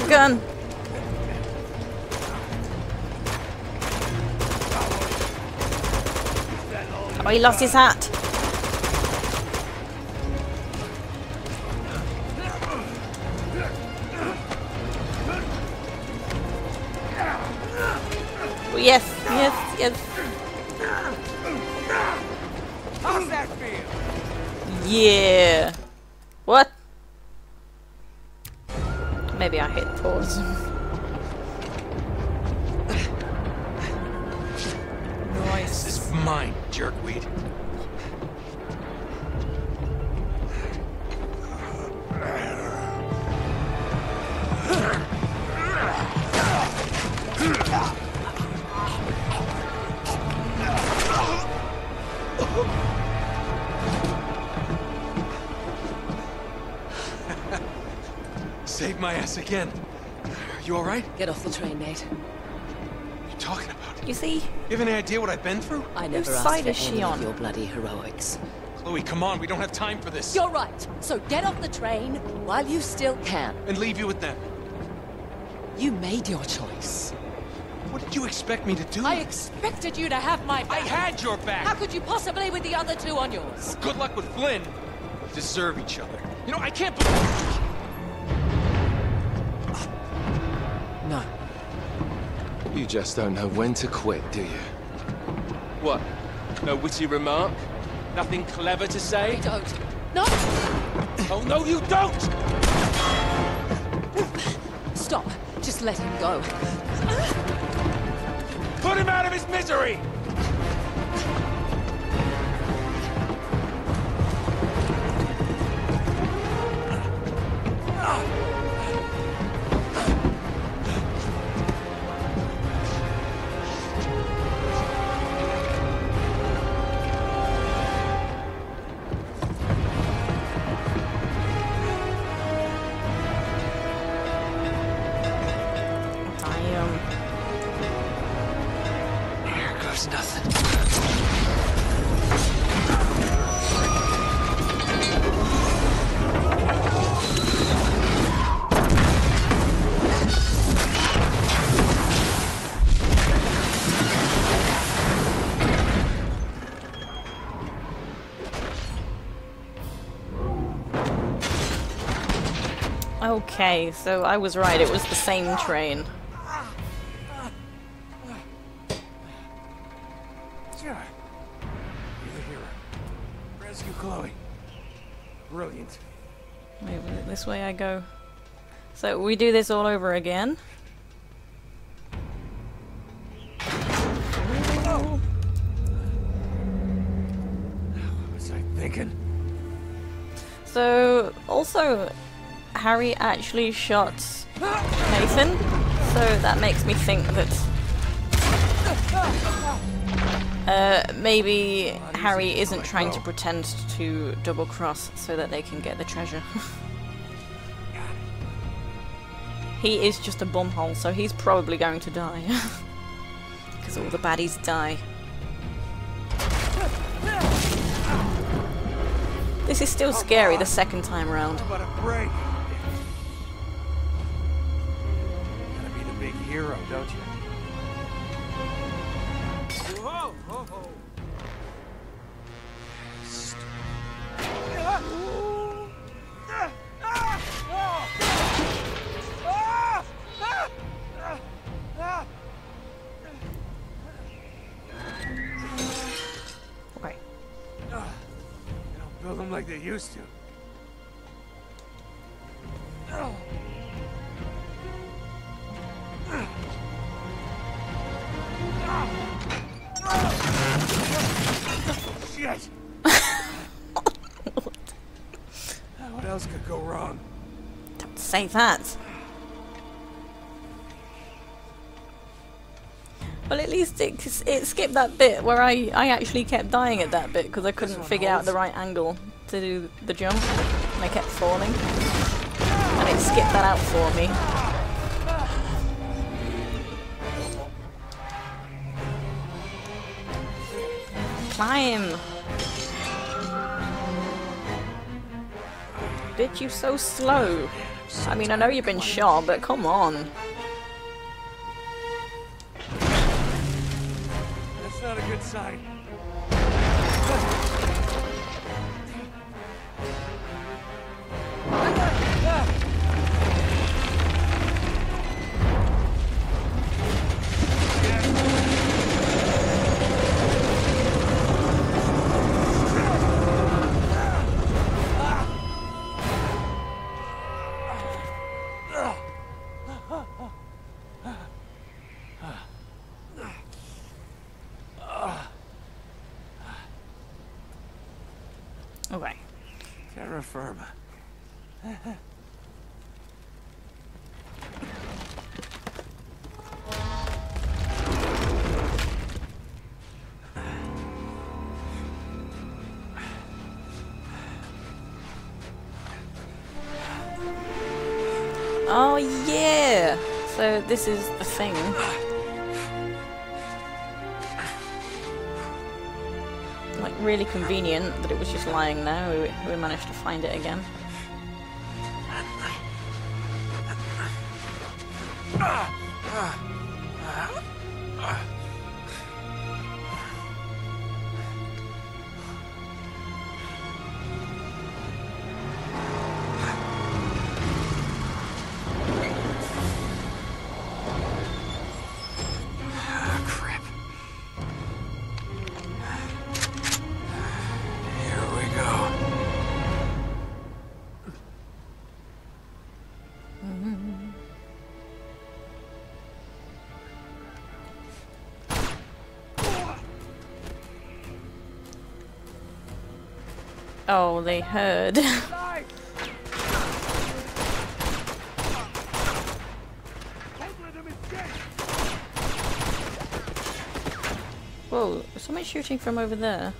Gun. Oh, he lost his hat. Saved my ass again. You alright? Get off the train, mate. What are you talking about? You see, You have any idea what I've been through? I never asked side for is she any on? of your bloody heroics. Chloe, come on, we don't have time for this. You're right. So get off the train while you still can. And leave you with them. You made your choice. What did you expect me to do? I expected you to have my back. I back. had your back! How could you possibly with the other two on yours? Good luck with Flynn. We deserve each other. You know, I can't believe... You just don't know when to quit, do you? What? No witty remark? Nothing clever to say? I don't. No! Oh, no, you don't! Stop. Just let him go. Put him out of his misery! Okay, so I was right, it was the same train. You're the hero. Rescue Chloe. Brilliant. Wait, this way I go. So we do this all over again. Actually shot Nathan, so that makes me think that uh, maybe Harry isn't trying to pretend to double cross so that they can get the treasure. he is just a bumhole, so he's probably going to die. Because all the baddies die. This is still scary the second time round. Hero, don't you? Whoa, whoa, whoa. Okay. They don't build them like they used to. Don't that. Well, at least it, it skipped that bit where I, I actually kept dying at that bit because I couldn't figure out the right angle to do the jump. And I kept falling. And it skipped that out for me. Climb! Bitch, you so slow. I mean, I know you've been shot, but come on. This is the thing. Like really convenient that it was just lying there. We, we managed to find it again. Heard. Whoa, someone shooting from over there?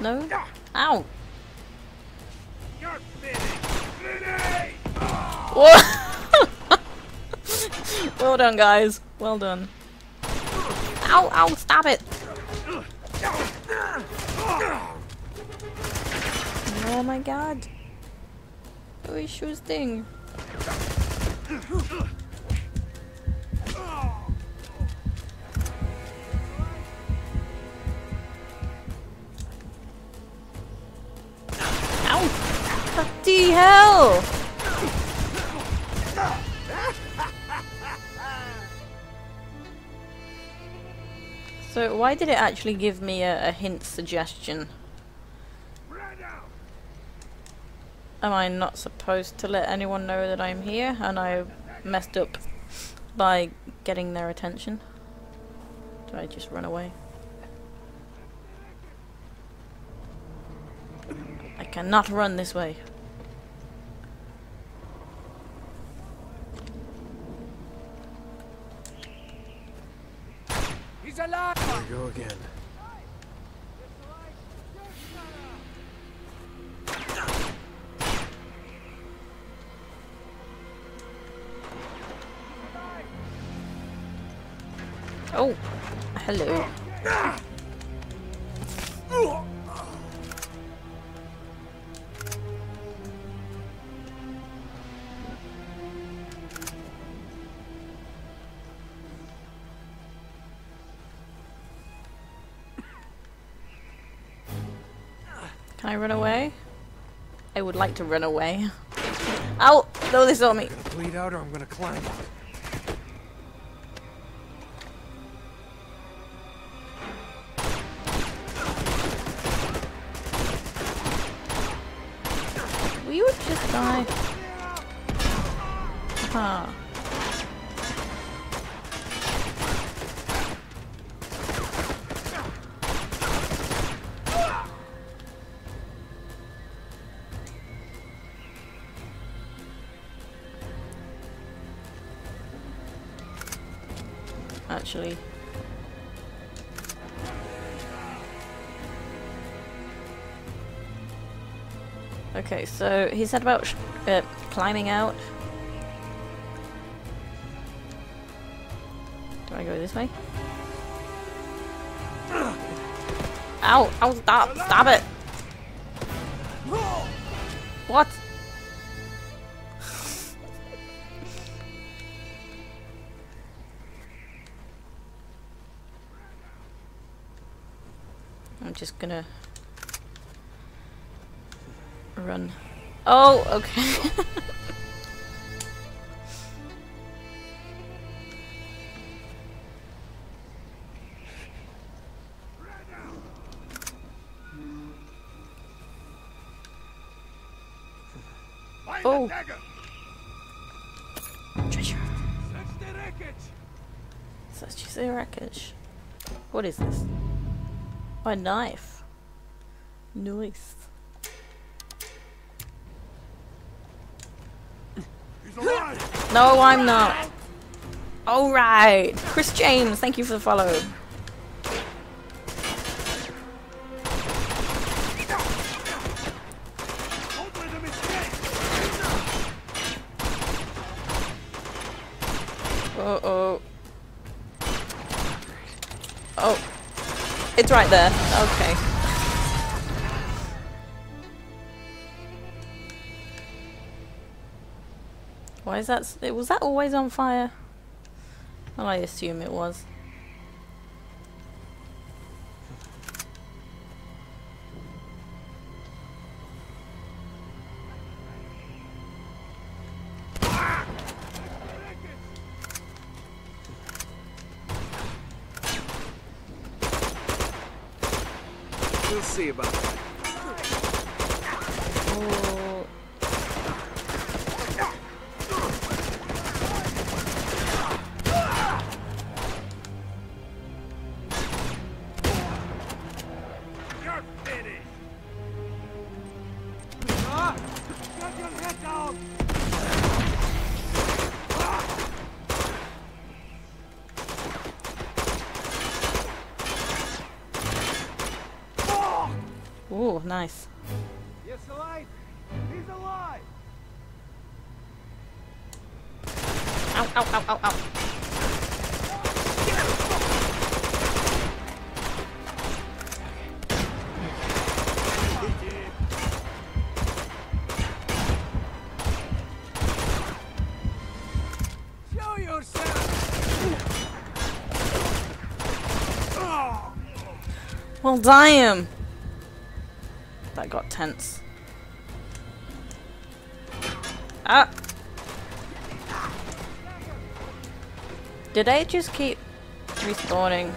No? Ow! Whoa! well done, guys. Well done. Ow, ow, stop it! Oh my god. Oh, Who is shooting? Ow! The hell? So why did it actually give me a, a hint suggestion? Am I not supposed to let anyone know that I'm here and I messed up by getting their attention? Do I just run away? I cannot run this way. He's alive! Here we go again. Oh, hello. Can I run away? I would like to run away. Ow! No, they saw me. Bleed out or I'm gonna climb. Die? Huh. Actually. So he said about uh, climbing out. Do I go this way? Ow! Ow! Stop! Stop it! Okay. oh. Treasure. Such is the wreckage. What is this? A knife. Nice. No, I'm not. Alright. Chris James, thank you for the follow. Uh oh. Oh. It's right there. Okay. Why is that? Was that always on fire? Well, I assume it was. Well, damn. That got tense. Ah. Did I just keep respawning?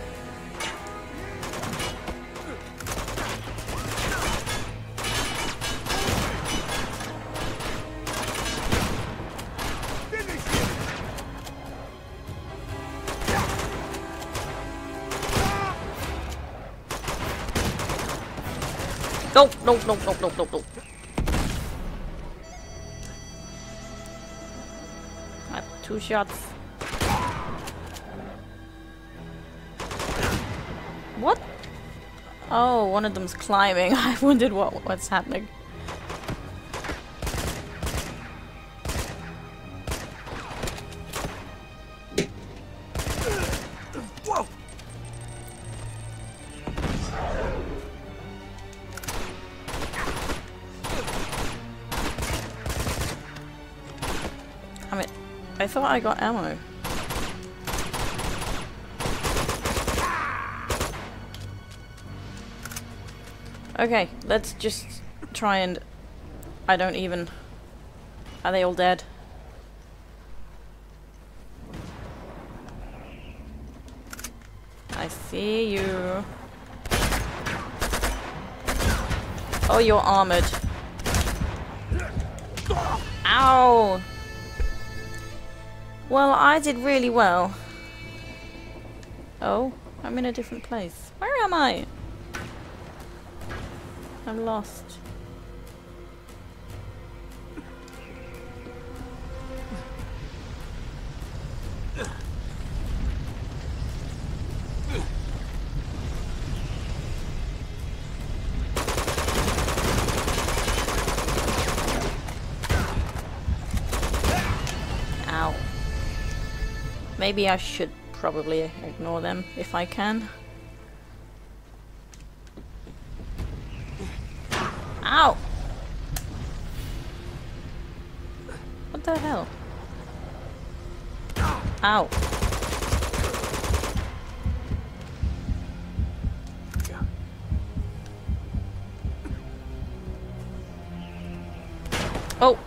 Nope, nope, nope, nope, nope, nope. Got two shots. What? Oh, one of them's climbing. I wondered what what's happening. I got ammo. Okay, let's just try and... I don't even... Are they all dead? I see you. Oh, you're armored. Ow! Well, I did really well. Oh, I'm in a different place. Where am I? I'm lost. Maybe I should probably ignore them if I can. Ow! What the hell? Ow. Oh!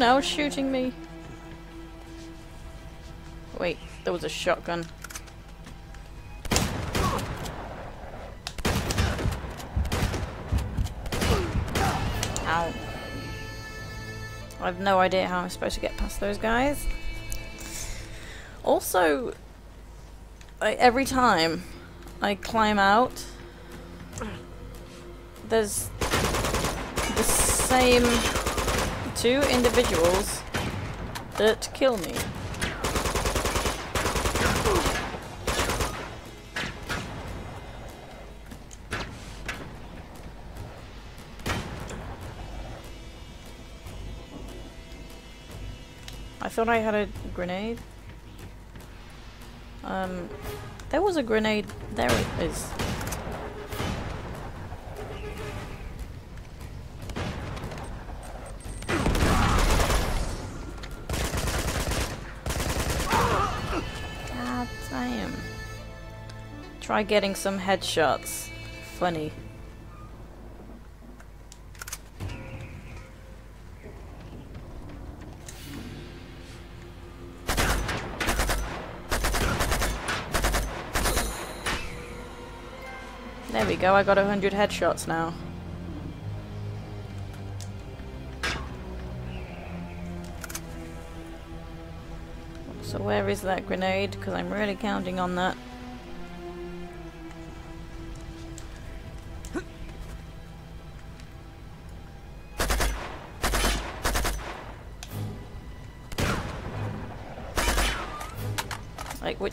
Someone else shooting me? Wait, there was a shotgun. Ow. I have no idea how I'm supposed to get past those guys. Also, I, every time I climb out, there's the same two individuals that kill me. I thought I had a grenade. Um, there was a grenade. There it is. Try getting some headshots. Funny. There we go, I got a hundred headshots now. So where is that grenade? Because I'm really counting on that.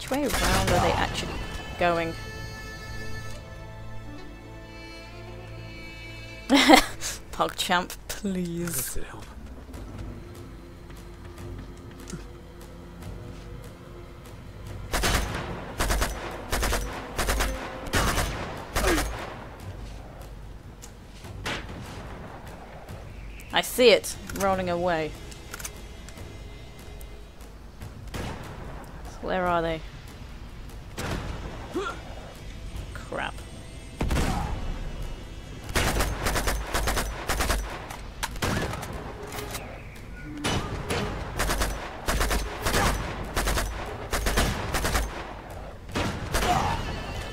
Which way around are they actually going? PogChamp, please. I see it rolling away. So where are they? Crap.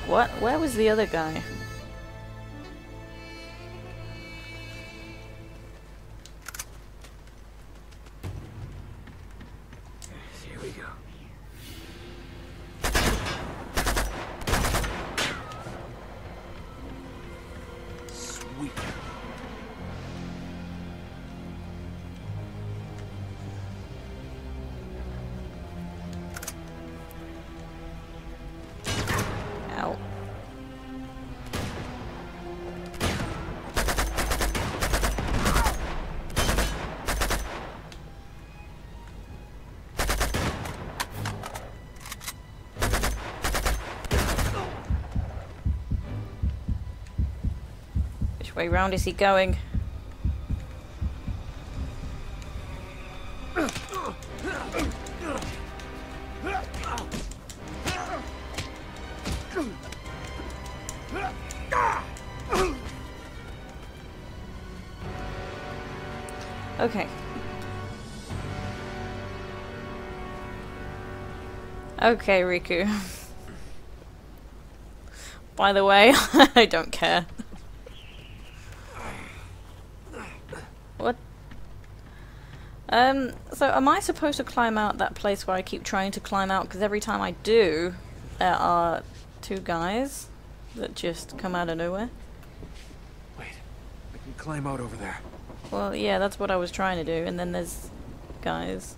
What? Where was the other guy? Way round is he going? Okay. Okay, Riku. By the way, I don't care. What? Um, so am I supposed to climb out that place where I keep trying to climb out? Because every time I do, there are two guys that just come out of nowhere. Wait, I can climb out over there. Well, yeah, that's what I was trying to do, and then there's guys.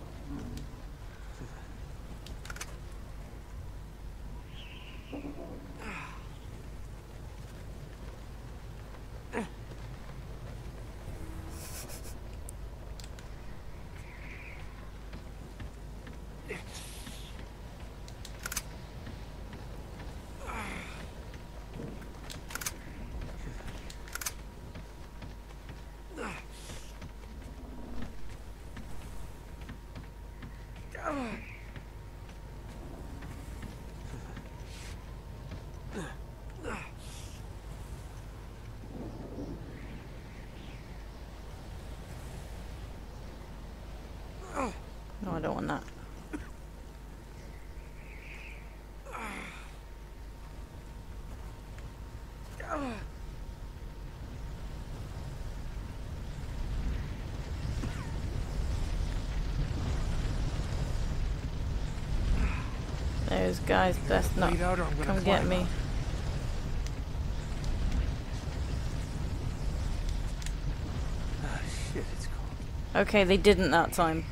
No, I don't want that. Those guys best not out or I'm come get me. Ah, shit, it's cold. Okay, they didn't that time.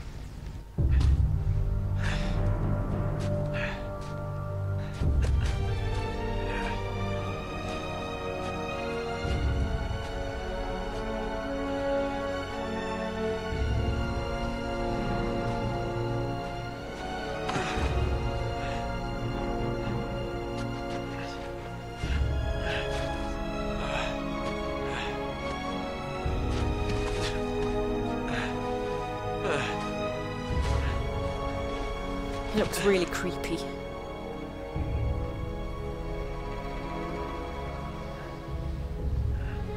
Looks really creepy.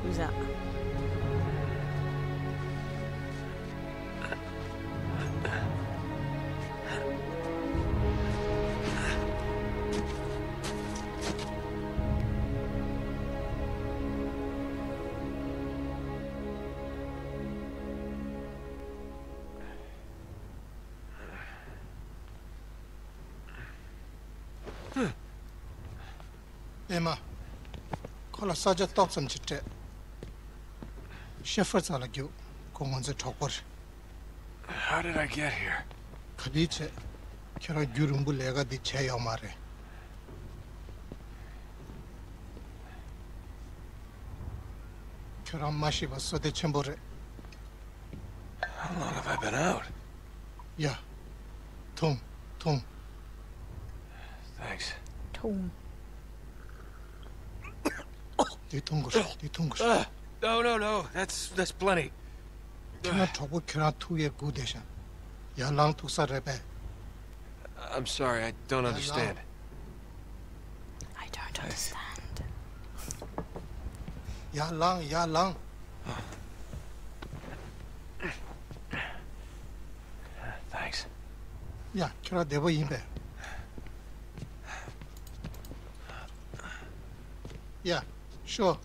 Who's that? la saja top sam chitte shefer sa la gyu kongon ze thokor how did i get here? khadi che kera gyurum bu lega di che yo mare kera mashi ba so de chembore how long have i been out? yeah tom tom thanks. tom Di tungus, di tungus. No, no, no. That's that's plenty. Kira chobu kira tuye gudesha. Ya lang tuksa rebe. I'm sorry, I don't understand. I don't understand. Ya lang, ya lang. Thanks. Ya kira debo yimbe. Ya, sure.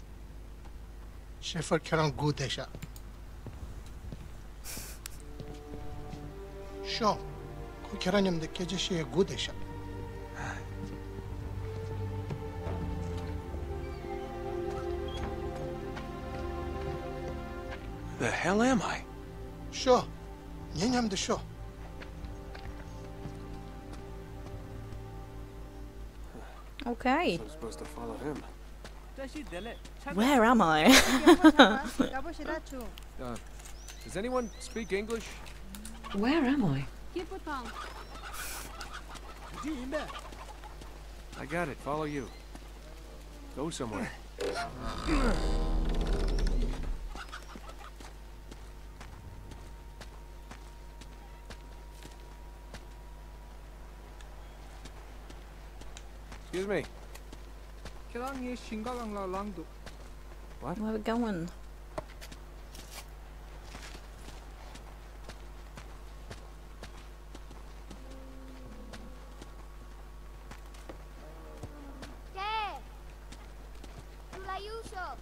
Shefer kira gudesha. Sure. Ko kira nyamde keje she gudesha. The hell am I? Sure. Nyanyamde sure. Okay. I'm supposed to follow him. Where am I? Uh, does anyone speak English? Where am I? I got it. Follow you. Go somewhere. Excuse me. What? Where we going? Dad! Tulayuso!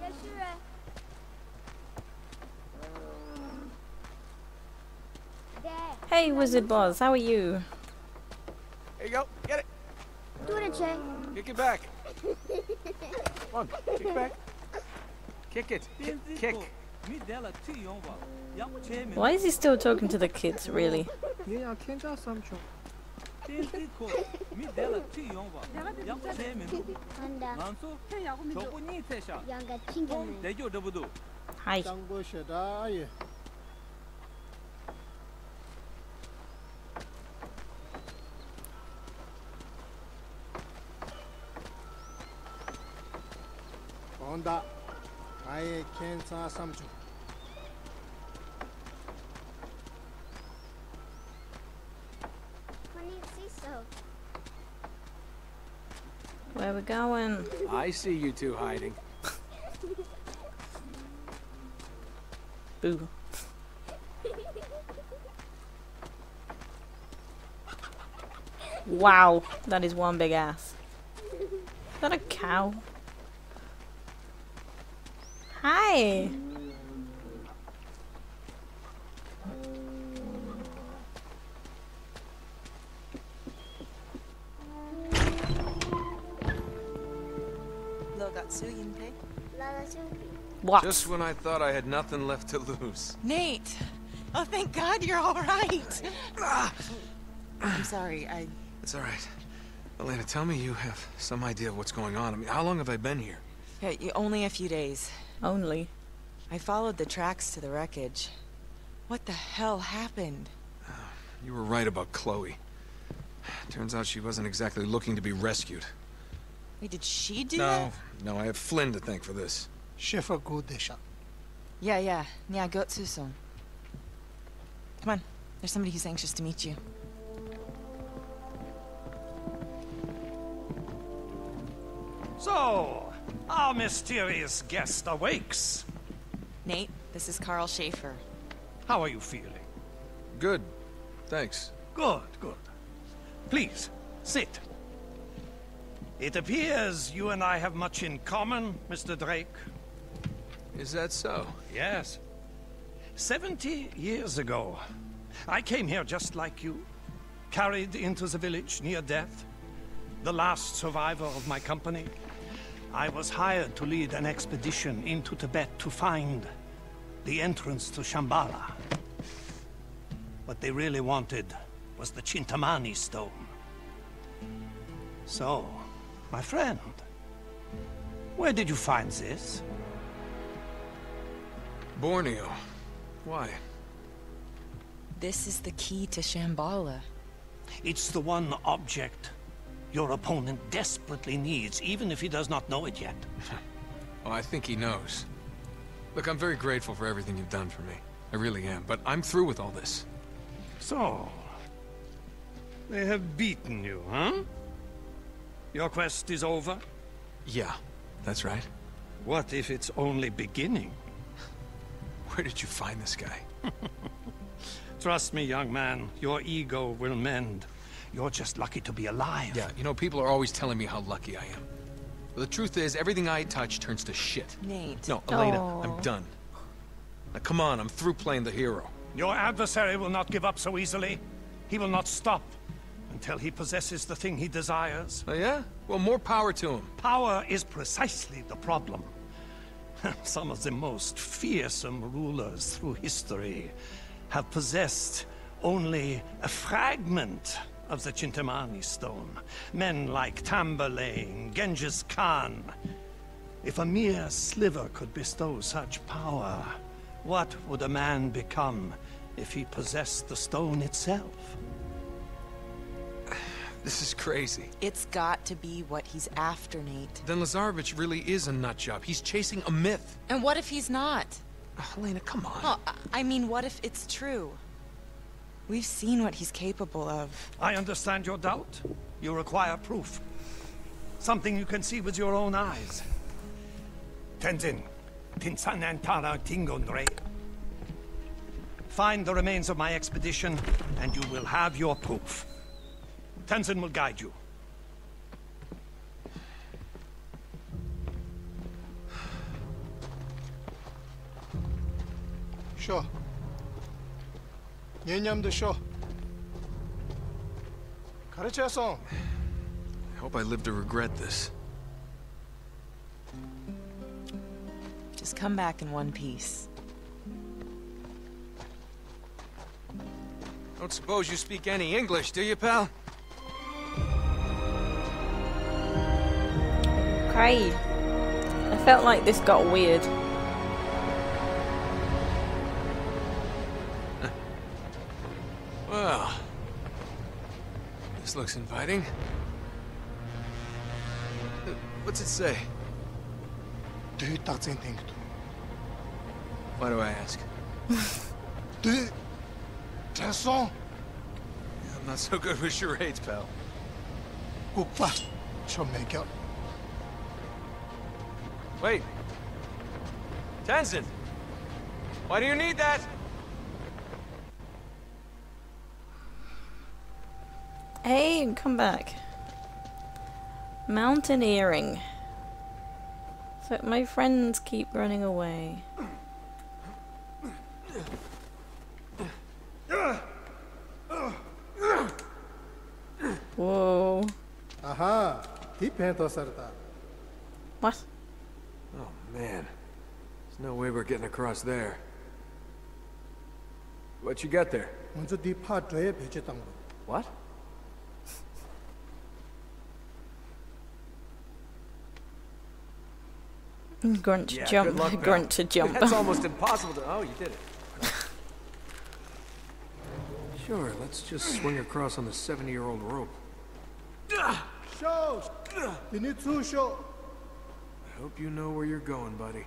Yeshua! Dad! Hey, Wizard Boz, how are you? Here you go. Get it. Do it, Che. Kick it back. On, kick back. Kick it. Kick. Why is he still talking to the kids, really? Hi. sana Samcu. Where we going? I see you two hiding. Boo. Wow, that is one big ass. Is that a cow? Hi. What? Just when I thought I had nothing left to lose. Nate! Oh, thank God you're all right. Ah. I'm sorry. I It's all right. Elena, tell me you have some idea of what's going on. I mean, how long have I been here? yeah, y- only a few days. Only. I followed the tracks to the wreckage. What the hell happened? You were right about Chloe. Turns out she wasn't exactly looking to be rescued. Wait, did she do no, that? no, I have Flynn to thank for this. Shefer gudesha. Yeah, yeah. Yeah, go to soon. Come on. There's somebody who's anxious to meet you. So, our mysterious guest awakes. Nate, this is Carl Schaefer. How are you feeling? Good. Thanks. Good, good. Please, sit. It appears you and I have much in common, Mr. Drake. Is that so? Yes. Seventy years ago, I came here just like you, carried into the village near death, the last survivor of my company. I was hired to lead an expedition into Tibet to find the entrance to Shambhala. What they really wanted was the Chintamani stone. So, my friend, where did you find this? Borneo. Why? This is the key to Shambhala. It's the one object your opponent desperately needs, even if he does not know it yet. Oh, I think he knows. Look, I'm very grateful for everything you've done for me. I really am, but I'm through with all this. So, they have beaten you, huh? Your quest is over? Yeah, that's right. What if it's only beginning? Where did you find this guy? Trust me, young man, your ego will mend. You're just lucky to be alive. Yeah, you know, people are always telling me how lucky I am. But the truth is, everything I touch turns to shit. Nate. No, Elena, Aw. I'm done. Now, come on, I'm through playing the hero. Your adversary will not give up so easily. He will not stop until he possesses the thing he desires. Oh, yeah? Well, more power to him. Power is precisely the problem. Some of the most fearsome rulers through history have possessed only a fragment of the Chintamani stone. Men like Tamburlaine, Genghis Khan. If a mere sliver could bestow such power, what would a man become if he possessed the stone itself? This is crazy. It's got to be what he's after, Nate. Then Lazarevich really is a nut job. He's chasing a myth. And what if he's not? Elena, come on. Oh, I- I mean, what if it's true? We've seen what he's capable of. I understand your doubt. You require proof. Something you can see with your own eyes. Tenzin, Tinsanantara Tingondre. Find the remains of my expedition, and you will have your proof. Tenzin will guide you. 쉬 Nyenyam Karachason. I hope I live to regret this. Just come back in one piece. Don't suppose you speak any English, do you, pal? Cray. I felt like this got weird. This looks inviting. What's it say? Why do I ask? Do yeah, I'm not so good with charades, pal. Wait. Tenzin! Why do you need that? Hey, come back. Mountaineering. So my friends keep running away. Whoa. Aha! What? Oh man. There's no way we're getting across there. What you got there? What? Grunt to Yeah, jump. luck. Grunt to jump. That's almost impossible to... Oh, you did it. Sure, let's just swing across on the 70-year-old rope. Show. You need to show. I hope you know where you're going, buddy.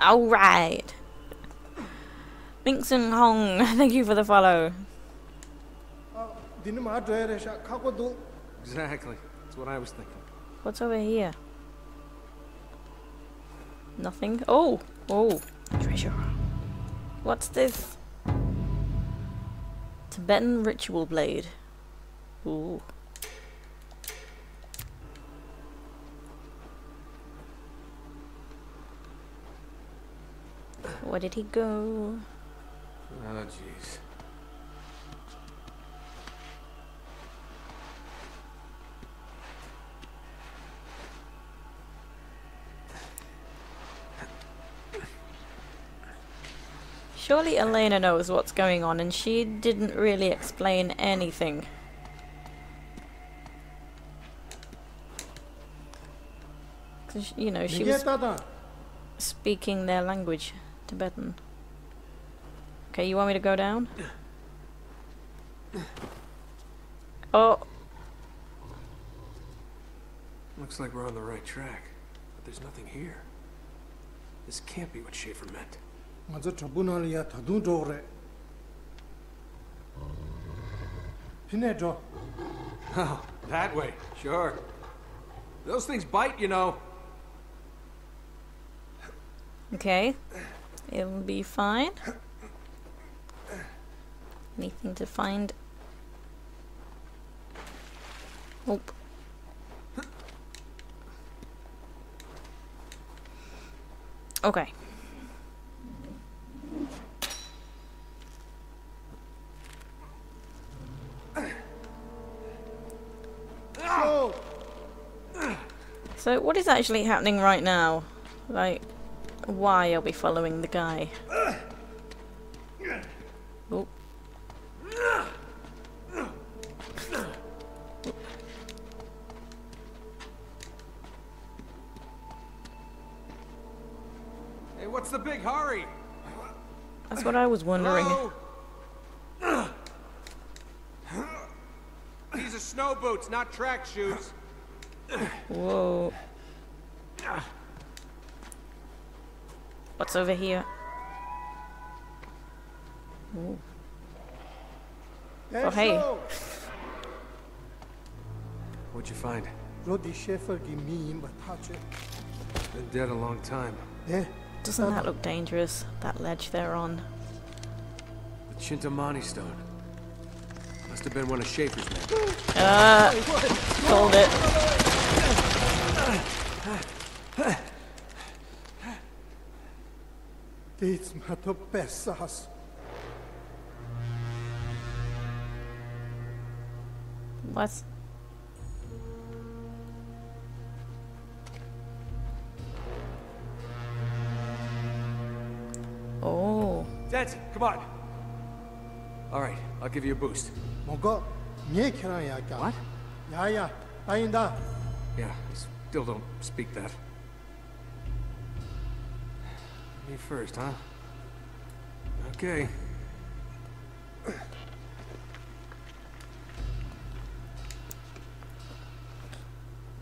Alright. Binks and Hong, thank you for the follow. Exactly. That's what I was thinking. What's over here? Nothing. Oh! Oh! Treasure. What's this? Tibetan ritual blade. Ooh. Where did he go? Oh, jeez. Surely Elena knows what's going on, and she didn't really explain anything. Because, you know, she was speaking their language, Tibetan. Okay, you want me to go down? Oh, Looks like we're on the right track, but there's nothing here. This can't be what Schaefer meant nga tsa chabu nal ya tadung chok re pine chok oh, that way sure. Those things bite you know. Okay it'll be fine. Anything to find? Oh okay. So what is actually happening right now? Like, why are we following the guy? Oh. Hey, what's the big hurry? That's what I was wondering. Hello? These are snow boots, not track shoes. Whoa. What's over here? Ooh. Oh, hey. What'd you find? Not the shepherd mean, but Patrick. Been dead a long time. Yeah. Doesn't that look dangerous? That ledge they're on. The Chintamani stone. Must have been one of Schaefer's men. Uh, called it. Dites ma to pesas. What? Oh. That's come on. All right, I'll give you a boost. What? Yeah, I still don't speak that. Me first, huh? Okay.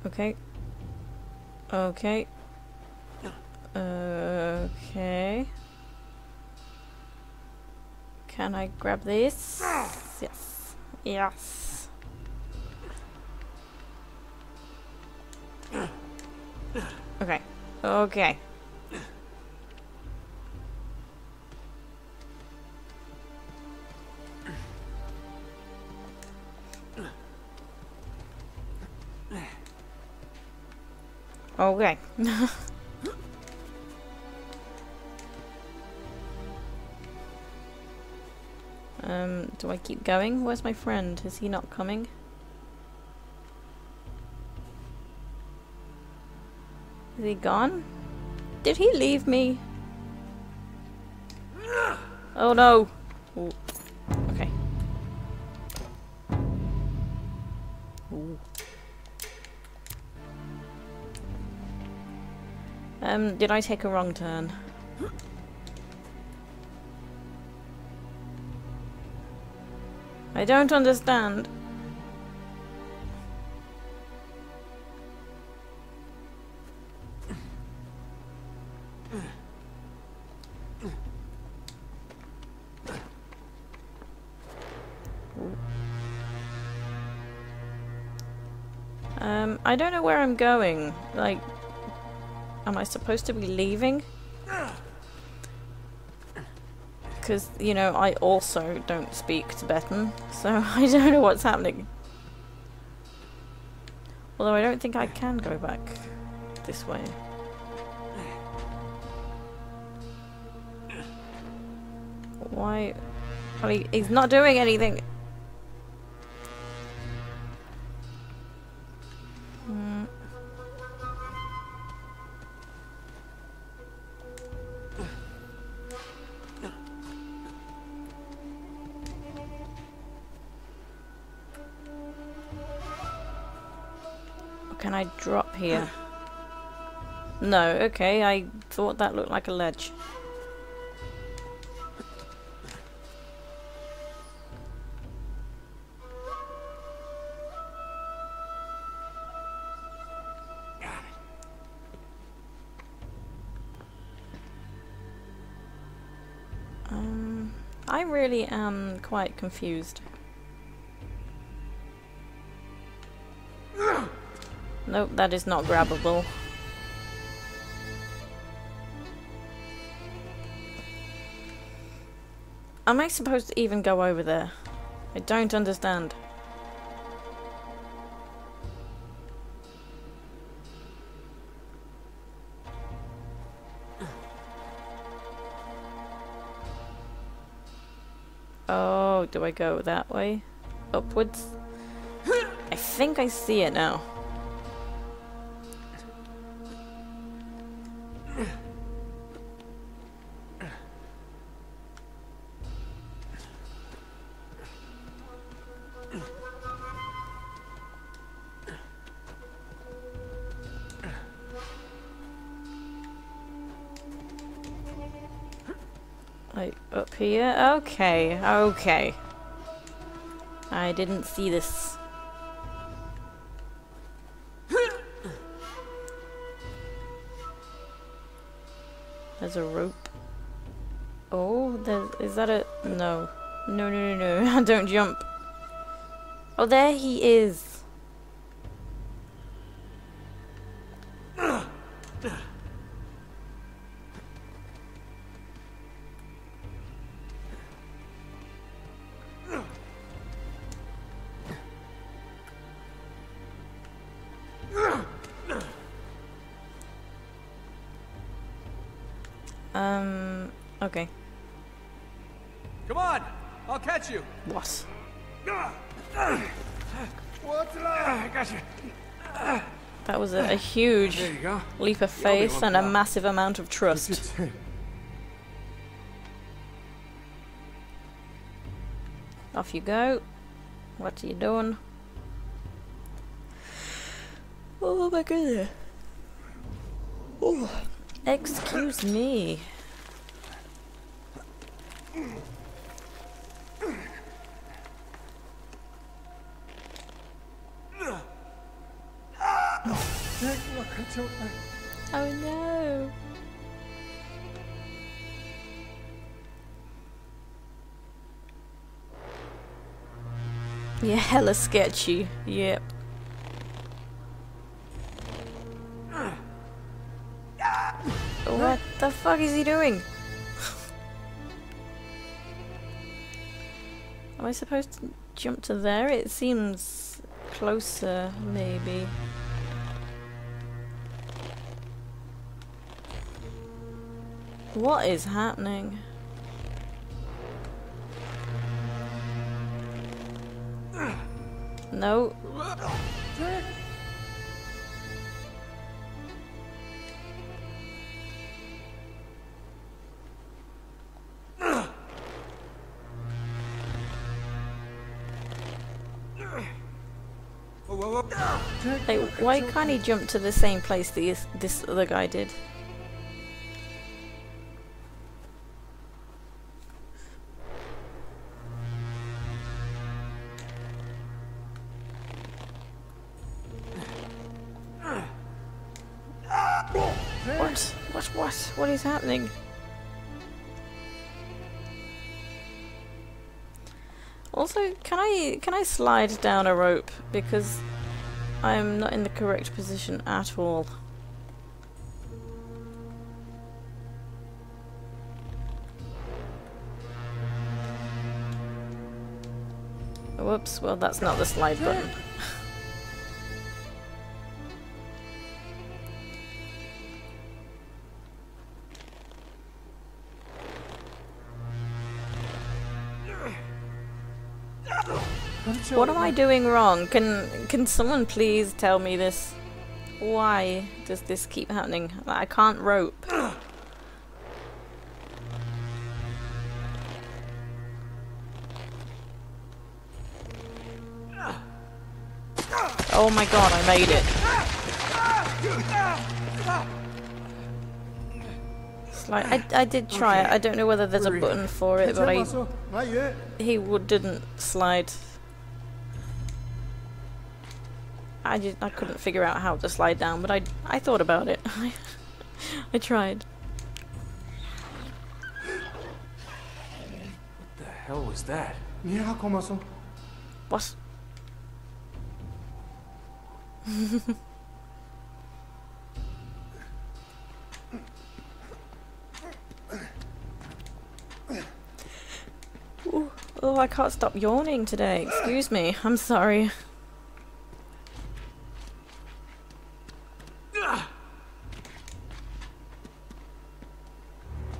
Okay. Okay. Okay. Can I grab this? Ah! Yes. Yes. Okay. Okay. um, do I keep going? Where's my friend? Is he not coming? Is he gone? Did he leave me? Oh no! Ooh. Okay. Ooh. Um, did I take a wrong turn? I don't understand. I don't know where I'm going. Like, am I supposed to be leaving? Because, you know, I also don't speak Tibetan, so I don't know what's happening. Although I don't think I can go back this way. Why? Well, he, he's not doing anything. Can I drop here? No, okay, I thought that looked like a ledge. Um, I really am quite confused. Nope, that is not grabbable. Am I supposed to even go over there? I don't understand. Oh, do I go that way? Upwards? I think I see it now. Here? Okay, okay. I didn't see this. There's a rope. Oh, there is that a no. No no no no don't jump. Oh there he is. Huge There you go. leap of faith and a massive amount of trust. Off you go. What are you doing? Oh my goodness. Oh. Excuse me. Oh no. Yeah, hella sketchy. Yep. What the fuck is he doing? Am I supposed to jump to there? It seems closer, maybe. What is happening? No. Like, why can't he jump to the same place this this other guy did? Happening? Also, can I can I slide down a rope because I'm not in the correct position at all. Whoops, well that's not the slide button. What am I doing wrong? Can can someone please tell me this? Why does this keep happening? I can't rope. Oh my god, I made it. Slide. I, I did try it. I don't know whether there's a button for it, but I he didn't slide. I just I couldn't figure out how to slide down, but I I thought about it. I tried. What the hell was that? Mira cómo son. What? Ooh, oh, I can't stop yawning today. Excuse me. I'm sorry.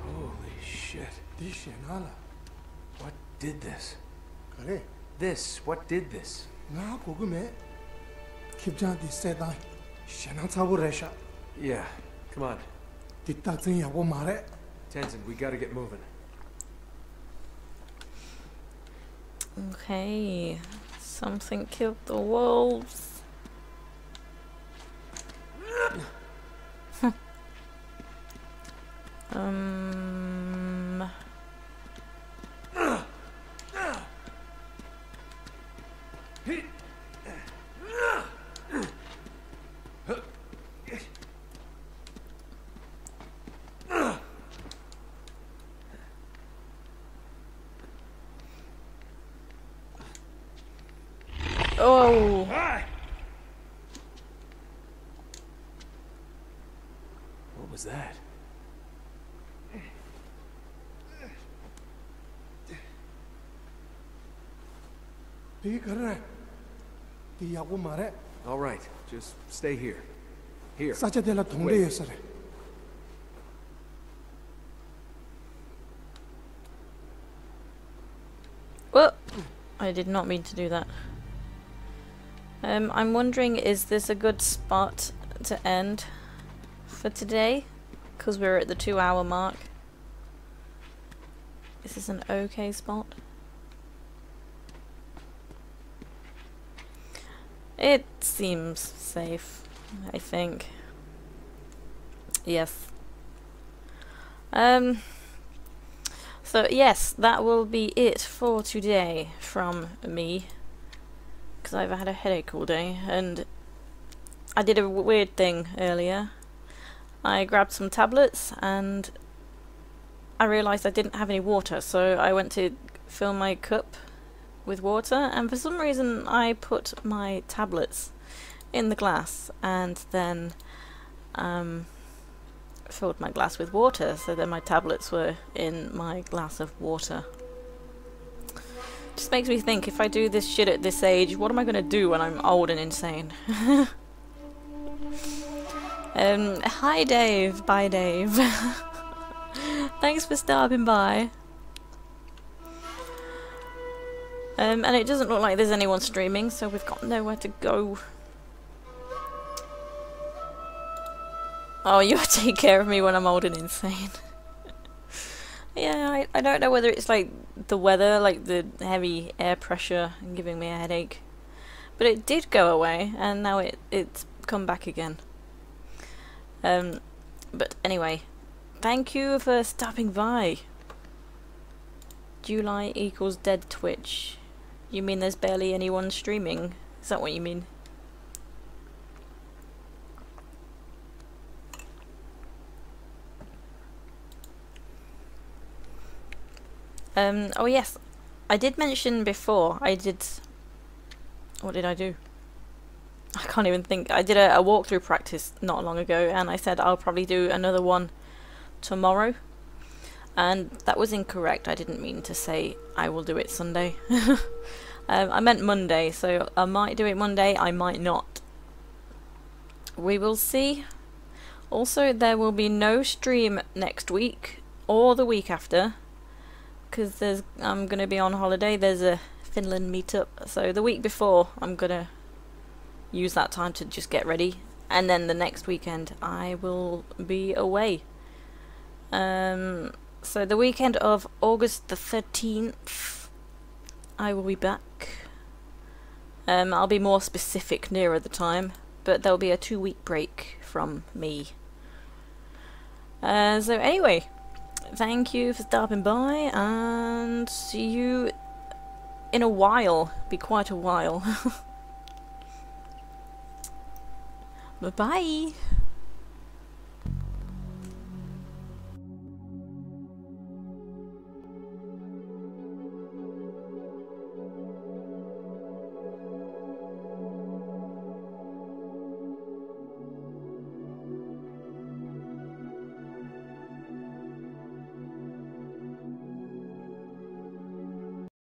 Holy shit. Dice nada. What did this? 그래. This, what did this? 나 고금에 킵장 디세다. 신앙 사부레샤. Yeah, come on. 뒷딱증이하고 말해. Tenzin, we gotta get moving. Okay. Something killed the wolves. um. All right, just stay here. Here. Wait. Well, I did not mean to do that. Um, I'm wondering, is this a good spot to end for today? Because we're at the two hour mark. Is this an okay spot? It seems safe, I think. Yes. Um. So yes, that will be it for today from me. Because I've had a headache all day, and I did a weird thing earlier. I grabbed some tablets, and I realised I didn't have any water, so I went to fill my cup with water, and for some reason I put my tablets in the glass, and then um, filled my glass with water, so then my tablets were in my glass of water. Just makes me think if I do this shit at this age, what am I gonna do when I'm old and insane? um, hi Dave. Bye Dave. Thanks for stopping by. Um, and it doesn't look like there's anyone streaming, so we've got nowhere to go. Oh, you'll take care of me when I'm old and insane. yeah, I, I don't know whether it's like the weather, like the heavy air pressure giving me a headache. But it did go away, and now it it's come back again. Um, but anyway, thank you for stopping by. July equals dead Twitch. You mean there's barely anyone streaming? Is that what you mean? Um, oh yes, I did mention before, I did... What did I do? I can't even think. I did a, a walkthrough practice not long ago, and I said I'll probably do another one tomorrow. And that was incorrect. I didn't mean to say I will do it Sunday. um, I meant Monday, so I might do it Monday, I might not. We will see. Also, there will be no stream next week or the week after because there's I'm gonna be on holiday. There's a Finland meetup, so the week before I'm gonna use that time to just get ready, and then the next weekend I will be away. Um, so the weekend of August the thirteenth, I will be back. Um, I'll be more specific nearer the time, but there'll be a two week break from me. Uh, so anyway, thank you for stopping by, and see you in a while. Be quite a while. bye bye.